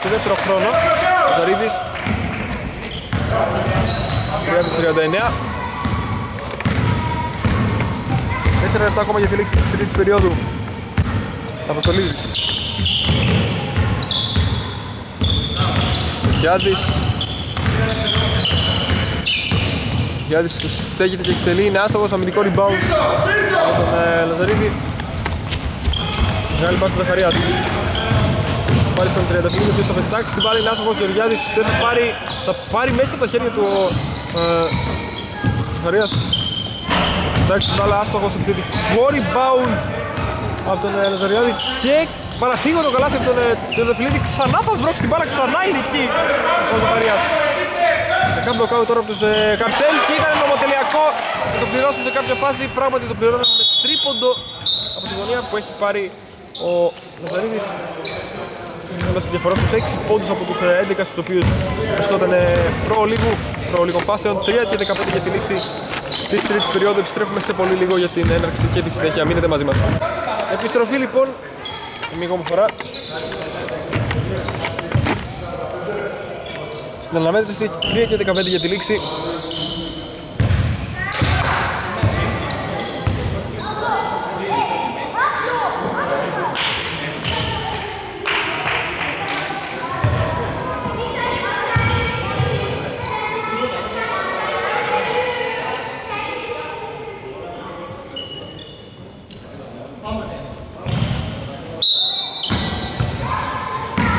στο δεύτερο χρόνο ο Ζαρίδης 30-39 4 λεπτά ακόμα για τη λήξη της τρίτης περίοδου. Αποστολίδης Γιάδης. Γιάννης στέκεται και εκτελεί, είναι άστοχος, αμυντικό rebound. Από τον ε, Λαζαρίδη. Μεγάλη πάση του Ζαχαρίας. Πάλι στον 30 ο οποίος θα πετάξει την μπάλα, είναι άστοχος, ο Γεωργιάδης δεν θα πάρει, θα πάρει μέσα από τα χέρια του ο ε, Ζαχαρίας. Εντάξει την μπάλα, άστοχος, επιθετικό rebound από τον ε, Λαζαριάδη και παραφύγω το καλάθι από τον Τεδεφιλίδη, ξανά θα σβρώξει την μπάλα, ξανά είναι εκεί ο Ζαχαρίας. Θα κάνει blockout τώρα από τους ε, καρτέλ και ήταν νομοτελειακό να το πληρώσουν σε κάποια φάση. Πράγματι το πληρώνουν με τρίποντο από τη γωνία που έχει πάρει ο Ναζαρίδης έχοντας τη διαφορά στους 6 πόντους από τους 11 στους οποίους βρισκόταν προ λίγου, προ λίγων φάσεων 3 και 15 για τη λήξη της τρίτης περίοδου. Επιστρέφουμε σε πολύ λίγο για την έναρξη και τη συνέχεια. Μείνετε μαζί μας. Επιστροφή λοιπόν. Μία ακόμα φορά. Στην αναμέτρηση 3 και 15 για τη λήξη.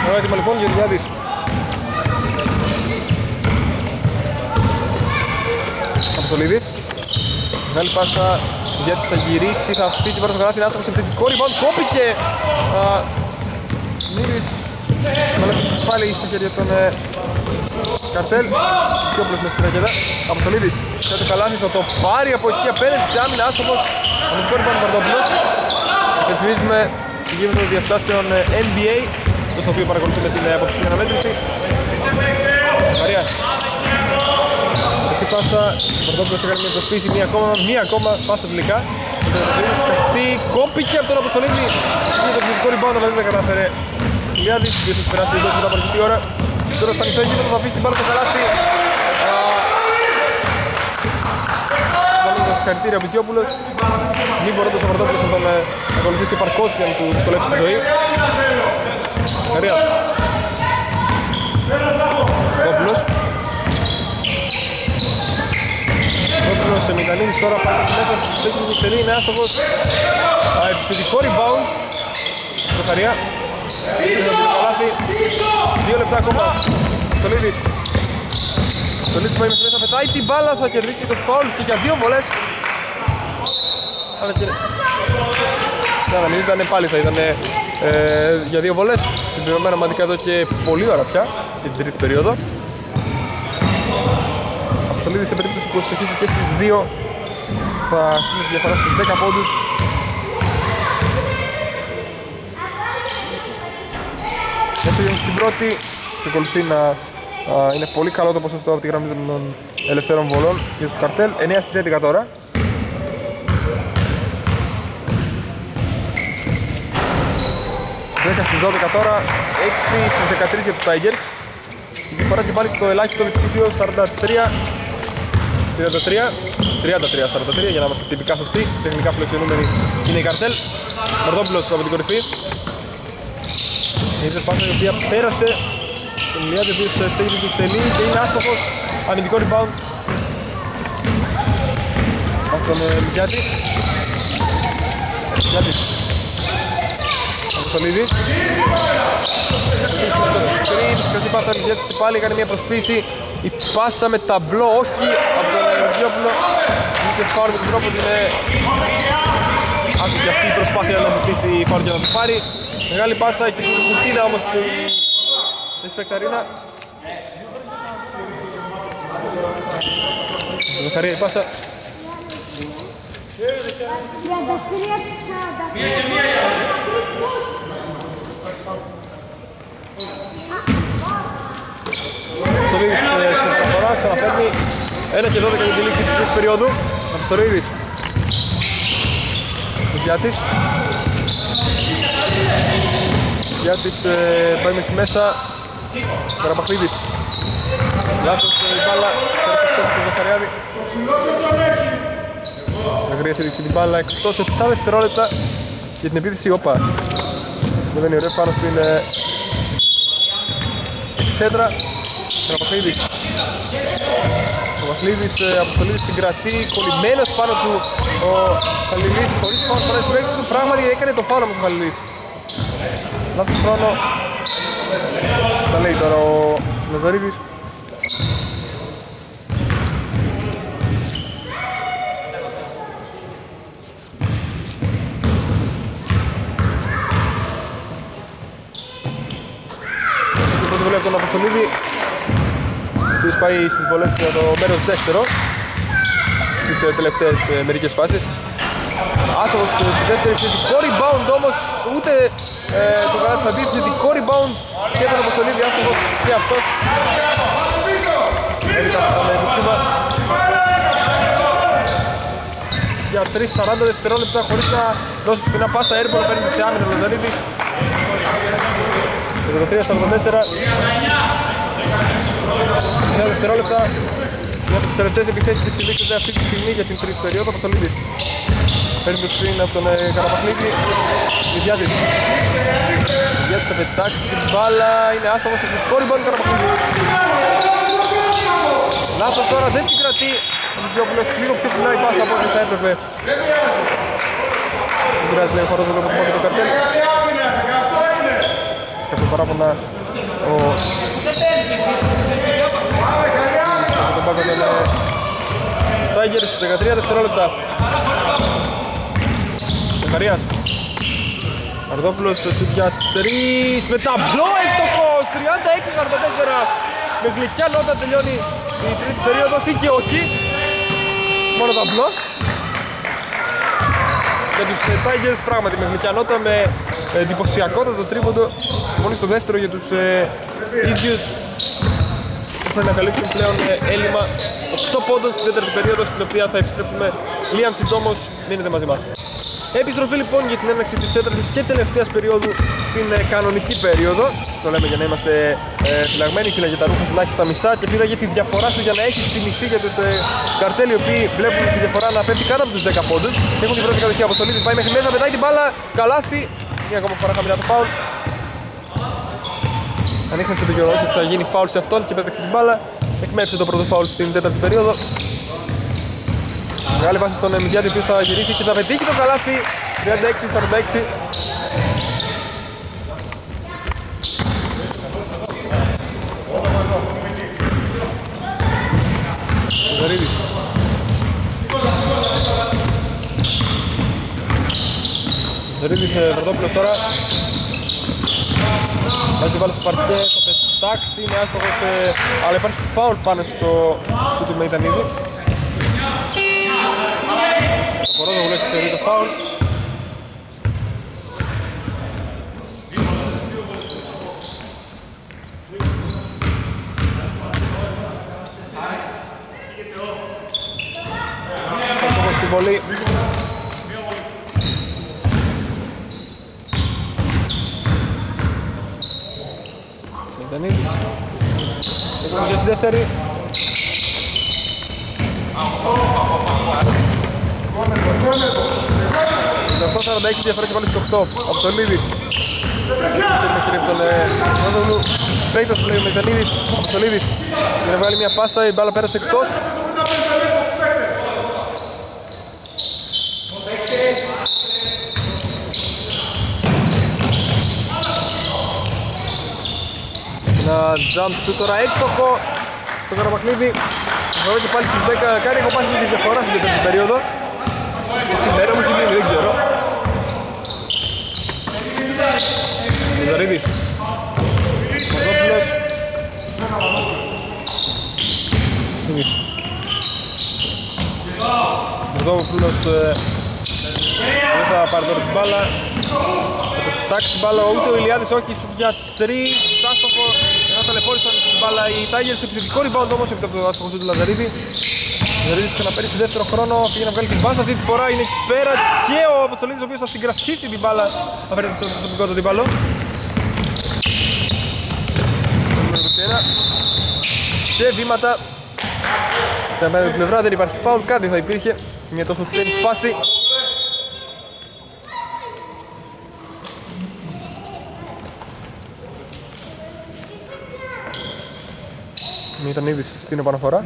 Ωραία, έτοιμα λοιπόν, Γεωργιάδης. Αποστολίδης. Μεγάλη πάσα γιατί θα γυρίσει, θα αφήσει την πρώτη γράφη, άστοχος επιθετικό rebound, κόπηκε Μύρης. Πάλι στα χέρια των ε, Καρτέλ. Πιο πλούς μες στην ρακέτα Αποστολίδης θα το καλάθι, θα το πάρει από εκεί απέναντι σε άμυνα άστοχος Αμυντικό rebound Βαρδόπουλος Επιθυμίζουμε τη γύρω των διαστάσεων ε, NBA στο οποίος παρακολουθούμε την ε, αποψηφία αναμέτρηση Χαρίας αυτή πάσα, ο Πορτόπουλος έκανε μια προσποίηση, μία ακόμα, μία ακόμα πάσα τελικά. Αυτή κόπηκε από τον Αποστολίδη για το φυσικό rebound, αλλά δεν κατάφερε. Χιλιάδης, ο οποίος έχει περάσει λίγο μετά από αρκετή ώρα. Τώρα στα μισό γύρω θα αφήσει την μπάλα στο καλάθι. Βάλουμε συγχαρητήρια ο Μπιτζιόπουλος. Μην μπορώντας ο Πορτόπουλος να τον ε, ακολουθήσει επαρκώς για να του δυσκολέψει τη ζωή. Χαρία. Πορτόπουλος. Πέτρος σε Μηταλίνης τώρα πάει μέσα στη θέση του Μιχτελή, είναι άστοχος. Επιθετικό rebound. Στο Χαρία είναι το καλάθι δύο λεπτά ακόμα. Στολίδης. Στολίδης πάει μέσα μέσα πετάει την μπάλα θα κερδίσει το foul και για δύο βολές. Αλλά και να μην ήταν πάλι θα ήταν ε, για δύο βολές συμπληρωμένα μαντικά εδώ και πολύ ώρα πια για την τρίτη περίοδο. Αποστολίδη σε περίπτωση που ευστοχίσει και στις δύο θα στείλει τη διαφορά στους 10 πόντους. Έφυγε στην πρώτη, ξεκολουθεί να α, είναι πολύ καλό το ποσοστό από τη γραμμή των ελευθέρων βολών για τους καρτέλ, 9 στις 11 τώρα 10 στις 12 τώρα, 6 στις 13 για τους Tigers η διαφορά και πάλι στο ελάχιστο διψήφιο 43 33 33-43 για να είμαστε τυπικά σωστοί τεχνικά φιλοξενούμενοι είναι η καρτέλ Μορδόπουλος από την κορυφή Είδε πάσα η οποία πέρασε Τον Ηλιάδη, ο οποίος ε, στέκεται του εκτελεί και είναι άστοχος. Αμυντικό rebound. Από τον ε, Μικιάτη. Μικιάτης. Αποστολίδης. Σκρατή πάσα Μικιάτης και πάλι έκανε μια προσποίηση. Η πάσα με ταμπλό, όχι από τον Γεωργιόπουλο. Είχε φάουλ με τον τρόπο ότι είναι άκου και αυτή η προσπάθεια να ζητήσει η φάουλ για να το πάρει. Μεγάλη πάσα και η κουτίνα όμως του Δεσπεκταρίνα. Ζαχαρία η πάσα. 33-40. Αποστολίδης ε, στην προφορά, ξαναφέρνει 1 και 12 για τη λήξη της τρίτης περίοδου. Αποστολίδης. Γιάτης. Γιάτης ε, πάει μέχρι μέσα. Καραπαχλίδης. Λάθος ε, η μπάλα. Καραπαχλίδης στον Ζαχαριάδη. Ζαχαρίας έδειξε την μπάλα εκτός 7 δευτερόλεπτα για την επίθεση όπα. Δεν είναι ωραίο πάνω στην ε, εξέδρα. Καραπαχλίδης. Ο Βασλίδης ε, Αποστολίδης συγκρατεί, κολλημένος πάνω του ο Χαλιλής χωρίς φάουλ φορές του έξω του πράγματι έκανε το φάουλ όμως ο Χαλιλής. Λάθος χρόνο. Τα λέει τώρα ο Λαζαρίδης. Το πρώτο βολή από τον Αποστολίδη ο οποίος πάει στις βολές για το μέρος δεύτερο στις ε, τελευταίες ε, μερικές φάσεις. Άσοβος στη δεύτερη θετικό rebound όμως ούτε ε, το καλάθι θα μπει θετικό rebound και τον Αποστολίδη Άσοβος και αυτός. Για 3.40 δευτερόλεπτα χωρίς να δώσει την πάσα airball παίρνει σε άμυνα Λοδονίδη 83-44 μια δευτερόλεπτα. Μια από τις τελευταίες επιθέσεις εξελίσσεται αυτή τη στιγμή για την τρίτη περίοδο. Από το Λίδης παίρνει το screen από τον ε, Καραπαχνίδη Λιδιάδης Λιδιάδης θα πετάξει την μπάλα. Είναι Καραπαχνίδη Λάθος τώρα δεν συγκρατεί. Ο Μιζιόπουλος λίγο πιο πουλάει πάσα από ό,τι θα έπρεπε. Δεν πειράζει λέει ο από το καρτέλ. Παράπονα ο από τον πάγκο των Tigers 13 δευτερόλεπτα. Ζαχαρίας. Αρδόπουλος στο σουτ για 3 με ταμπλό ευτοχός 36-44 με γλυκιά νότα τελειώνει η τρίτη περίοδος. Ή και όχι. Μόνο ταμπλό για τους ε, Tigers πράγματι με γλυκιά νότα με εντυπωσιακότατο τρίποντο. Μόλις το δεύτερο για τους ε, ίδιους έχουν να καλύψουν πλέον ε, έλλειμμα 8 πόντων στην τέταρτη περίοδο στην οποία θα επιστρέφουμε λίγαν συντόμως μείνετε μαζί μας. Επιστροφή λοιπόν για την έναρξη της τέταρτης και τελευταίας περίοδου στην ε, κανονική περίοδο. Το λέμε για να είμαστε ε, φυλαγμένοι, φύλαγε τα ρούχα τουλάχιστον στα μισά. Και φύλαγε τη διαφορά του για να έχεις τη μισή για τους ε, καρτέλοι οι οποίοι βλέπουν τη διαφορά να πέφτει κάτω από τους 10 πόντους. Έχουν την πρώτη κατοχή αποστολή της πάει μέχρι μέσα, πετάει την μπάλα, καλάθι. Μια ακόμα φορά χαμηλά το φάουλ Ανείχνευσε το γεγονός ότι θα γίνει φάουλ σε αυτόν και πέταξε την μπάλα εκμέψε το πρώτο φάουλ στην τέταρτη περίοδο. Μεγάλη βάση στον Μιγιάτη ο οποίος θα γυρίσει και θα πετύχει το καλάθι. 36-46 Ζαρίδης Ζαρίδης ε, Βερδόπουλος τώρα Βάζει την μπάλα στο παρκέ, θα πετάξει, είναι άστοχος ε, αλλά υπάρχει φάουλ πάνω στο σου του Μεϊτανίδη. Το Κορόδο βλέπει θεωρεί το φάουλ. Άστοχος στη βολή Μεϊτανίδης Έχουμε και στη δεύτερη Το 46 διαφορά και πάλι στο 8 από το Λίδης με χέρι από τον Ρόδογλου. Παίκτος που λέει ο Μεζανίδης, ο Αποστολίδης. Για να βγάλει μια πάσα, η μπάλα πέρασε εκτός. Jump του τώρα έξοχο το Καραπακλίδη. Θεωρώ και πάλι στους 10 κάνει έχω πάσει τη διαφορά στην τέταρτη περίοδο. Στην μέρα μου γίνει, δεν ξέρω. Ζαρίδης. Μαρδόπουλος. Μινής. Μαρδόπουλος ε, δεν θα πάρει τώρα την μπάλα. Θα πετάξει την μπάλα ούτε ο Ηλιάδης, όχι σου για τρεις. Άστοχο, ένα ταλαιπώρησαν την μπάλα οι Tigers. Επιθετικό rebound όμως από το άστοχο του Λαζαρίδη. Λαζαρίδης ξαναπαίρνει στη δεύτερο χρόνο, πήγε να βγάλει την μπάσα. Αυτή τη φορά είναι εκεί πέρα και ο Αποστολίδης ο οποίος θα συγκρατήσει την μπάλα. Θα φέρει στο προσωπικό του αντίπαλο. Και βήματα στην απέναντι πλευρά δεν υπάρχει φάουλ, κάτι θα υπήρχε σε μια τόσο τέλη φάση. Μην ήταν ήδη στην επαναφορά.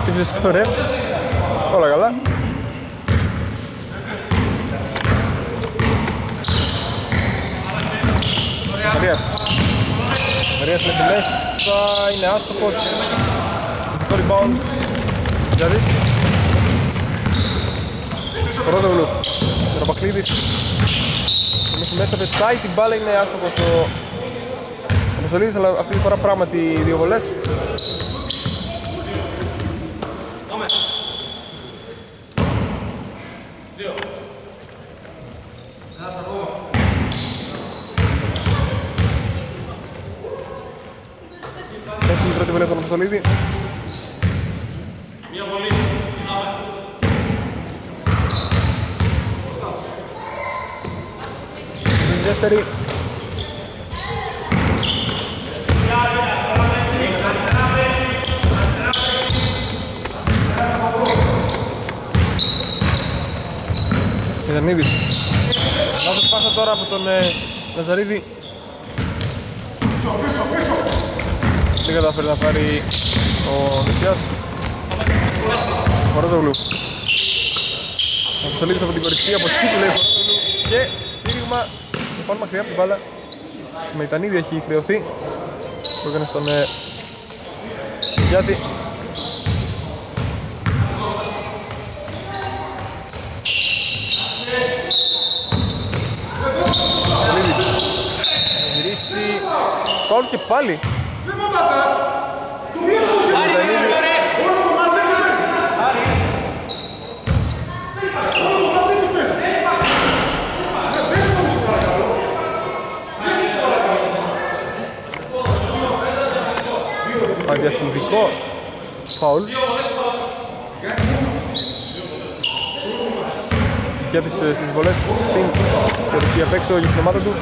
Χτύπησε στο ρεμ. Όλα καλά. Μαρίας. Μαρίας με τη μέσα, είναι άστοχος. Το rebound. Δηλαδή. Ρόδογλου. Ρομπακλίδης. Μέχρι μέσα πετάει την μπάλα, είναι άστοχος ο Αποστολίδης, αλλά αυτή τη φορά πράγματι δύο βολές. Έχει η πρώτη βολή από τον Αποστολίδη. Η δεύτερη Μηδανίδης. Λάθος πάσα τώρα από τον ε, Λαζαρίδη. Δεν κατάφερε να πάρει ο Νησιάς. Χορόδογλου. Αποστολίδης από την κορυφή, από εκεί του λέει Χορόδογλου. Και στήριγμα, πάνω μακριά από την μπάλα. Στη Μεϊτανίδη έχει χρεωθεί. Που έκανε στον ε, Γιάτη. Αποστολίδης. Θα γυρίσει. Φάουλ και πάλι. Μεϊτανίδη. Αδιαθυντικό φάουλ. Για τις, ε, στις βολές συν και το απ' έξω για την ομάδα του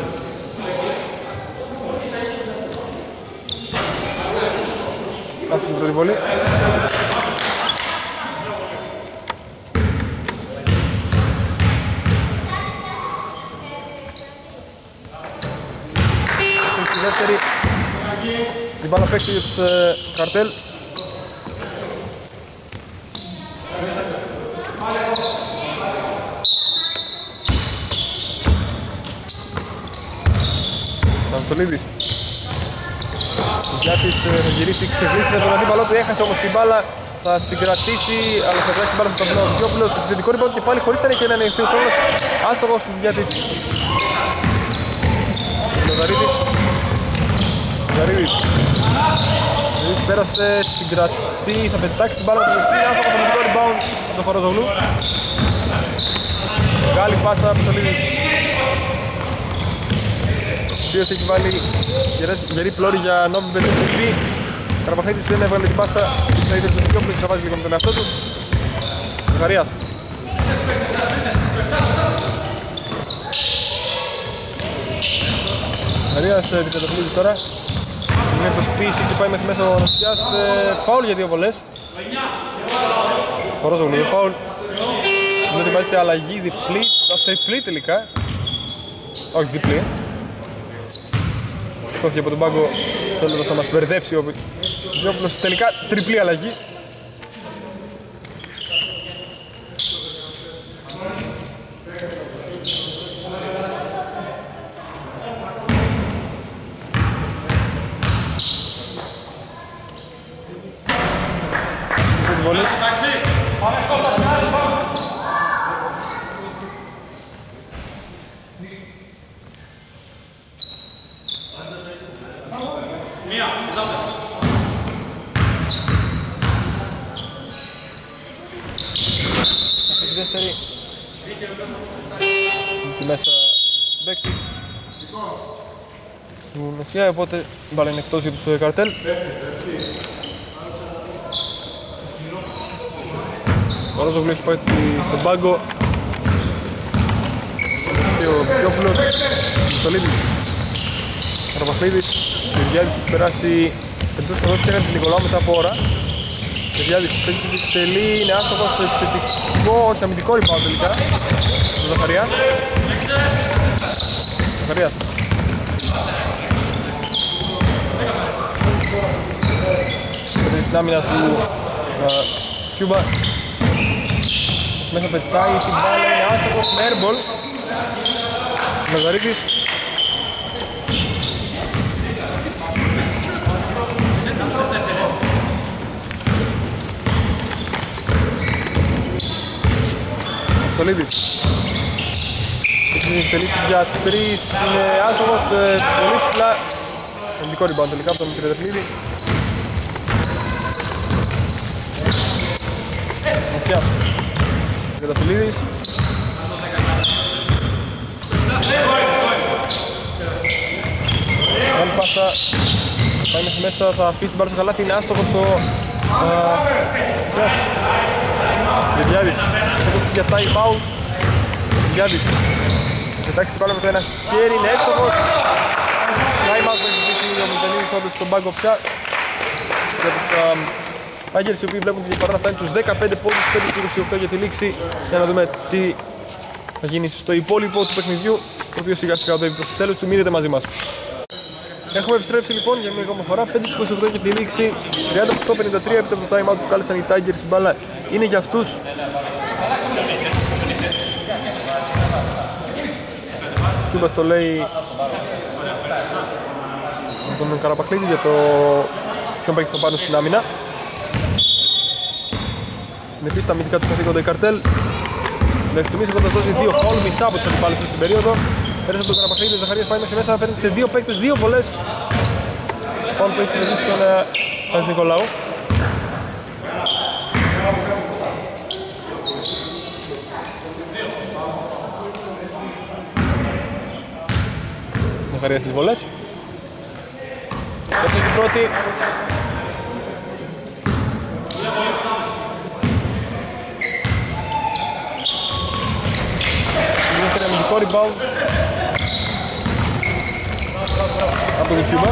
Άσου την πρώτη βολή Στη δεύτερη την μπάλα παίξει για τους ε, καρτέλ. Ανατολίδης. Ο Γιάτης ε, θα γυρίσει ξεβλήθηκε τον αντίπαλό του, έχασε όμως την μπάλα. Θα συγκρατήσει, αλλά θα βγάλει την μπάλα στον Παυλό Δικιόπουλος. Επιθετικό rebound και πάλι χωρίς να και να ανοιχτεί ο χρόνος. Άστοχος ο Γιάτης. Λοδαρίδης. Λοδαρίδης. Λοδαρίδης πέρασε, συγκρατεί, θα πετάξει την μπάλα του δεξί. Άστοχος το μυθικό rebound από τον Χοροδογλού. Μεγάλη πάσα από το Λίδης. Ο οποίος έχει βάλει γερές- γερή πλώρη για νόμιμη πεντή. Καραπαχίδης δεν έβαλε την πάσα. Θα είδε το Δικιόπουλος να βάζει λίγο με τον εαυτό του. Ζαχαρίας. Ζαχαρίας ε, την καταφύγει τώρα. Είναι προσπίση και πάει μέχρι μέσα ο Νοσιάς. Ε, φάουλ για δύο βολές. Χωρός ο φάουλ. Ενώ ετοιμάζεται αλλαγή διπλή, α, τριπλή τελικά. Όχι διπλή. Σηκώθηκε από τον πάγκο θέλοντας να μας μπερδέψει ο Διόπουλος. Τελικά τριπλή αλλαγή. Βολή. Αυτή τη δεύτερη. Εκεί μέσα παίκτης του Μεσιά, οπότε η μπάλα είναι εκτός για τους ε, καρτέλ. Ο Ρόζογλου έχει πάει στον πάγκο. Και ο Πιόπουλος, ο Στολίδης, ο Ραπαθλίδης, ο Γεωργιάδης έχει περάσει εντός ποδός και έκανε την Νικολάου μετά από ώρα. Ο Γεωργιάδης τελεί, είναι άστοχος, επιθετικό, όχι αμυντικό rebound τελικά. Ο Ζαχαριά. Ζαχαρίας. Πέτρε στην άμυνα του Κιούμπα. Μέσα πετάει την μπάλα, είναι άστοχος με airball. Μεγαρίδης. Στολίδης. Έχει θελήσει για τρεις, είναι άστοχος, ε, πολύ ψηλά. Ελληνικό rebound τελικά από τον Κρετεφλίδη. Μαξιάς. Κρετεφλίδης. Άλλη πάσα. Πάει μέχρι μέσα, θα αφήσει την μπάλα στο καλάθι, είναι άστοχος ο... Μαξιάς. Γεδιάδης. Έχει για time out. Γεδιάδης. Κοιτάξει την μπάλα με το ένα χέρι, είναι εύστοχος. Time out που έχει ζητήσει ο Μιτελίδης όντως στον πάγκο πια. Για τους Άγγελς οι οποίοι βλέπουν τη διαφορά να φτάνει τους 15 πόντους 5 28 για τη λήξη. Για να δούμε τι θα γίνει στο υπόλοιπο του παιχνιδιού το οποίος σιγά σιγά οδεύει προς το τέλος του. Μείνετε μαζί μας. Έχουμε επιστρέψει λοιπόν για μια ακόμα φορά 5-28 για τη λήξη 38-53 έπειτα από το time out που κάλεσαν οι Tigers η μπάλα είναι για αυτούς Κιούμπας το λέει με τον Καραπακλίδη για το ποιον παίξει το πάνω στην άμυνα. Συνεπείς τα αμυντικά του καθήκοντα η καρτέλ. Μέχρι στιγμής έχοντας δώσει δύο φάουλ μισά από τους αντιπάλους στην περίοδο. Πέρασε από τον Καραπακλίδη, ο Ζαχαρίας πάει μέχρι μέσα, παίρνει σε δύο παίκτες, δύο βολές. Φάουλ που έχει κερδίσει τον Πας Νικολάου Ζαχαρίας στις βολές. Έφτασε την πρώτη. Δεύτερη αμυντικό rebound. Από τον Σιούμπα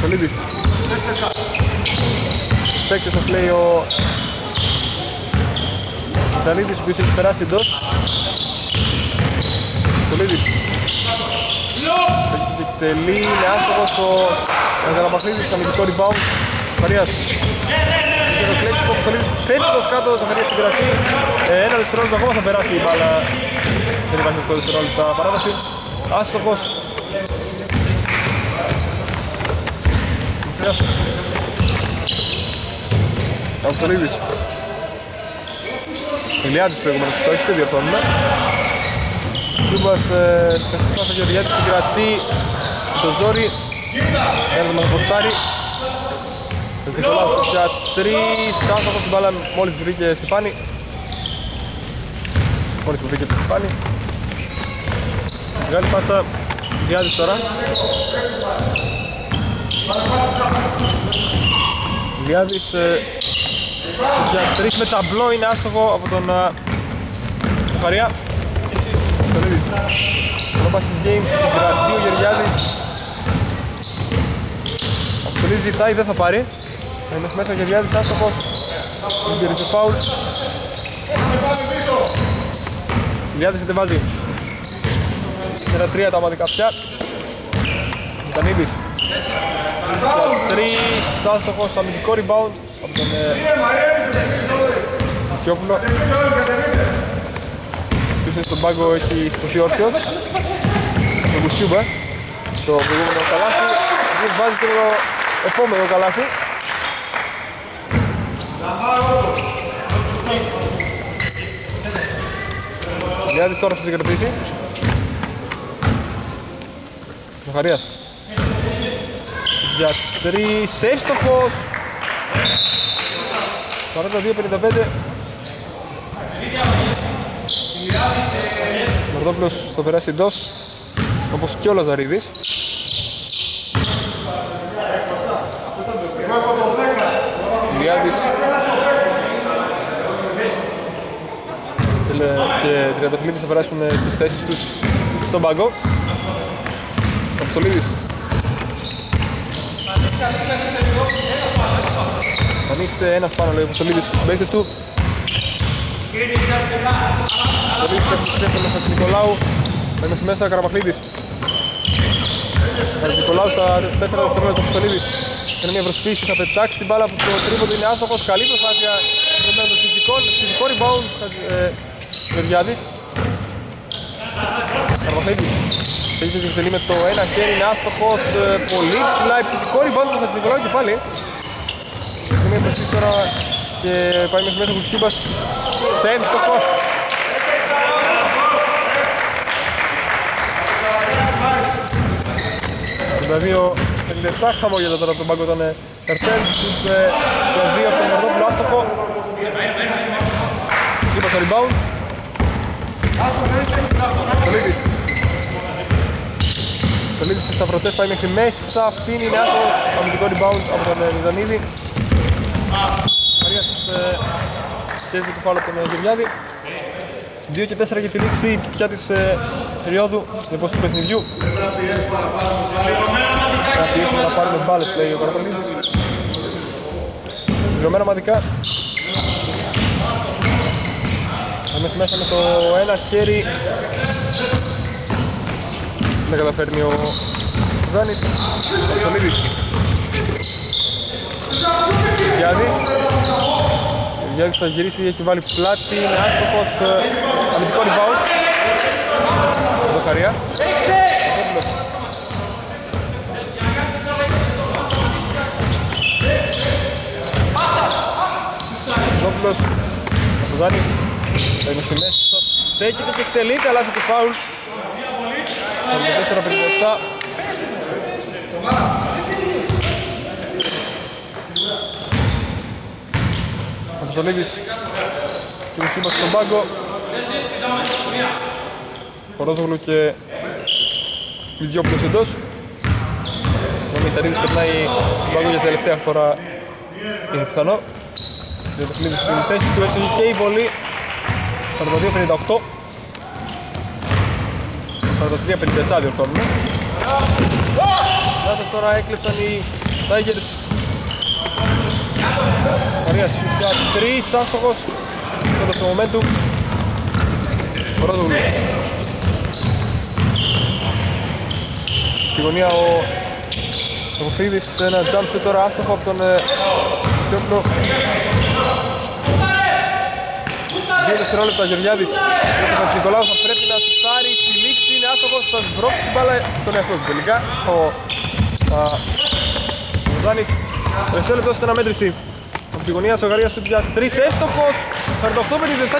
Σολίδης. Παίκτες σας λέει ο Ιταλίδης ο οποίος έχει περάσει εντός. Σολίδης Εκτελεί, είναι άστοχος ο Γαλαπαθίδης, αμυντικό rebound. Ζαχαρίας. Και το κλέψει που Αποστολής πέφτοντας κάτω ο Ζαχαρίας στην γραφή ε, ένα δευτερόλεπτο ακόμα θα περάσει η μπάλα. Δεν υπάρχει αυτό δευτερόλεπτα παράδοση. Άστοχος. Αποστολίδης Ηλιάδης προηγούμενος στο έχεις, διορθώνουμε Κούμπας σκαστικά και ο Ηλιάδης συγκρατεί το ζόρι Κάνει τον αποστάρι ο Νικολάους για τρεις άστοχος την μπάλα μόλις που βρήκε Στεφάνη. Μόλις που βρήκε το Στεφάνη. Μεγάλη πάσα Διάδης τώρα. Διάδης ε, για τρεις με ταμπλό είναι άστοχο από τον Στεφαρία Στολίδης Το πάση James συγκρατεί ο Γεωργιάδης Αποστολής ζητάει δεν θα πάρει είναι μέσα ο Γεωργιάδης άστοχος Δεν πήρε φάουλ Λιάδης κατεβάζει. 4-3 τα ομαδικά πια. Μητανίδης. Για τρεις, άστοχος, αμυντικό rebound από τον ε, Τσιόπουλο. Ποιος είναι στον πάγκο έχει χτυπήσει όρθιος. Τον Κουσιούμπα. Το προηγούμενο καλάθι. Και βάζει και το επόμενο καλάθι. Λιάδης τώρα θα συγκρατήσει. Ζαχαρίας. Για τρεις, εύστοχος. 42-55. Μαρδόπουλος θα περάσει εντός, όπως και ο Λαζαρίδης. Λιάδης και Τριανταφυλλίδης θα περάσουν στις θέσεις τους στον πάγκο. Αποστολίδης. Ανοίξτε ένας πάνω λέει ο Αποστολίδης στους παίκτες του. Αποστολίδης πέφτει μέσα του Νικολάου. Μένει μέσα Καραπακλίδης. Νικολάου στα 4 δευτερόλεπτα του Αποστολίδης. Είναι μια προσποίηση, θα πετάξει την μπάλα από το τρίποντο, είναι άστοχος. Καλή προσπάθεια με το φυσικό, φυσικό rebound. Ε, Γεωργιάδης. Καρπαθίδης. Έχει τη με το ένα χέρι, είναι άστοχος, ε, πολύ ψηλά επιθετικό rebound του Νικολάου και πάλι. Είναι μια προσφύση τώρα και πάει μέχρι μέσα του Τσίμπας. Σε εύστοχος. Δηλαδή ο 57 χαμόγελα τώρα από τον πάγκο τον Ερσέλ, στους 2 από τον Μερδόπουλο άστοχο. Τσίμπας στο rebound. Στολίδης. Στολίδης στους σταυρωτές πάει μέχρι μέσα, αφήνει είναι άτομο αμυντικό rebound από τον Μιζανίδη. Μαρίας σχέζει το φάλο από τον Γεωργιάδη; 2 και 4 για τη λήξη πια της περίοδου, λοιπόν του παιχνιδιού. Να πιέσουμε να πάρουμε μπάλες, λέει ο Καραπολίδης. Πληρωμένα μαδικά. Θα μέσα με το ένα χέρι Δεν καταφέρνει ο Ζάνης Ο Σολίδης Γιάδης Ο Γιάδης θα γυρίσει, έχει βάλει πλάτη Είναι άστοχος ε, Αμυντικό rebound Ζαχαρία Ζόπουλος Ο Ζάνης είναι στη μέση στο στέκεται και εκτελεί καλά του φάουλ. 44-57. Αποστολίδης και ο Σύμπας στον πάγκο. Χορόζογλου και Λιτζιόπουλος εντός. Ο Μηταρίδης περνάει τον πάγκο για τελευταία φορά. Είναι πιθανό. Διατεχνίδης στην θέση του, έτσι και η βολή. 42-58 43-57 διορθώνουμε. Κάτω τώρα έκλεψαν οι Tigers Ωραία για τρεις άστοχος Τώρα στο momentum. Ρόδουλου Στη γωνία ο Σοκοφίδης ένα jump τώρα άστοχο από τον Πιόπλο Δύο δευτερόλεπτα Γεωργιάδης. Ο Νικολάου θα πρέπει να σουτάρει στη λήξη Είναι άστοχος, θα σμπρώξει την μπάλα στον εαυτό του τελικά. Ο Ζάνης Μεσό λεπτό στην αναμέτρηση Από τη γωνία Σογαρίας του για 3 εύστοχος 48-57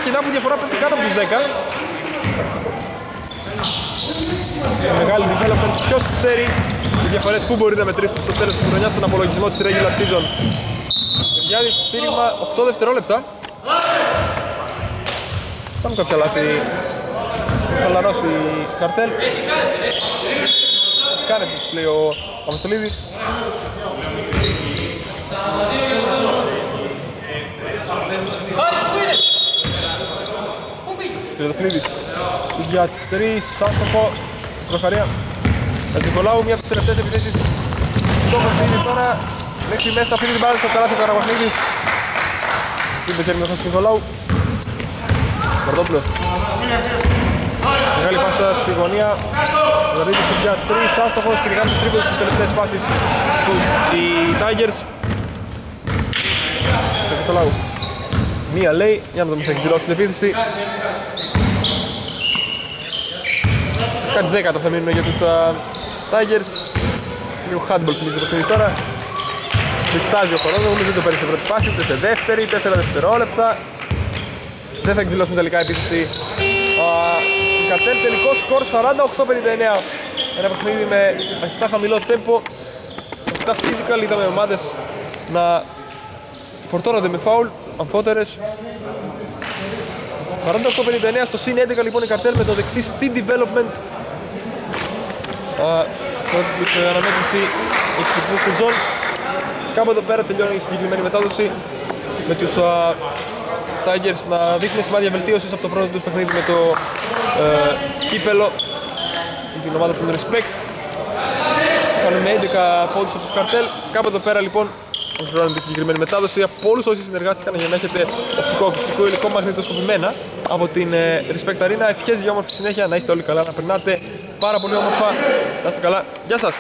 και που διαφορά πέφτει κάτω από τους 10 Μεγάλη development, ποιος ξέρει οι διαφορές που μπορεί να μετρήσει στο τέλος της χρονιάς στον απολογισμό της regular season Γιάννης στήριγμα 8 δευτερόλεπτα Πάμε κάποια λάθη. Θα χαλαρώσει η καρτέλ. Κάνετε λέει ο Αποστολίδης. Τριανταφυλλίδης. Για τρεις, άστοχο, Προχαρία. Νικολάου, μία από τις τελευταίες επιθέσεις. Το παιχνίδι τώρα, μέχρι μέσα αφήνει την μπάλα στο καλάθι ο Καραβαχνίδης. Τι πετυχαίνει μέσα στον Νικολάου. Πορτόπουλος. Μεγάλη πάσα στη γωνία. Δωρίδης για τρεις άστοχος και κάνει τρίποντες στις τελευταίες φάσεις τους οι Tigers. Έχει το λαού. Μία λέει, για να δούμε θα εκδηλώσει την επίθεση. Κάτι δέκατο θα μείνουν για τους uh, Tigers. Λίγο handball θυμίζει το παιχνίδι τώρα. Διστάζει ο χρονόμος, δεν το παίρνει σε πρώτη φάση, ούτε σε δεύτερη, 4 δευτερόλεπτα. Δεν θα εκδηλώσουν τελικά επίθεση. Η Καρτέλ τελικό σκορ 48-59. Ένα παιχνίδι με αρκετά χαμηλό τέμπο. Αρκετά physical, είδαμε ομάδες να φορτώνονται με φάουλ, αμφότερες. 48-59 στο συν 11 λοιπόν η Καρτέλ με το δεξί στην development. Πρώτη αναμέτρηση έχει ξεκινήσει σεζόν. Κάπου εδώ πέρα τελειώνει η συγκεκριμένη μετάδοση με τους uh, Tigers να δείχνουν σημάδια βελτίωσης από το πρώτο τους παιχνίδι με το uh, κύπελο με την ομάδα του Respect. Κάνουμε 11 πόντους από τους καρτέλ. Κάπου εδώ πέρα λοιπόν ολοκληρώνουμε τη συγκεκριμένη μετάδοση από όλους όσοι συνεργάστηκαν για να έχετε οπτικό ακουστικό υλικό μαγνητοσκοπημένα από την uh, Respect Arena. Ευχές για όμορφη συνέχεια, να είστε όλοι καλά, να περνάτε πάρα πολύ όμορφα. Να είστε καλά. Γεια σας!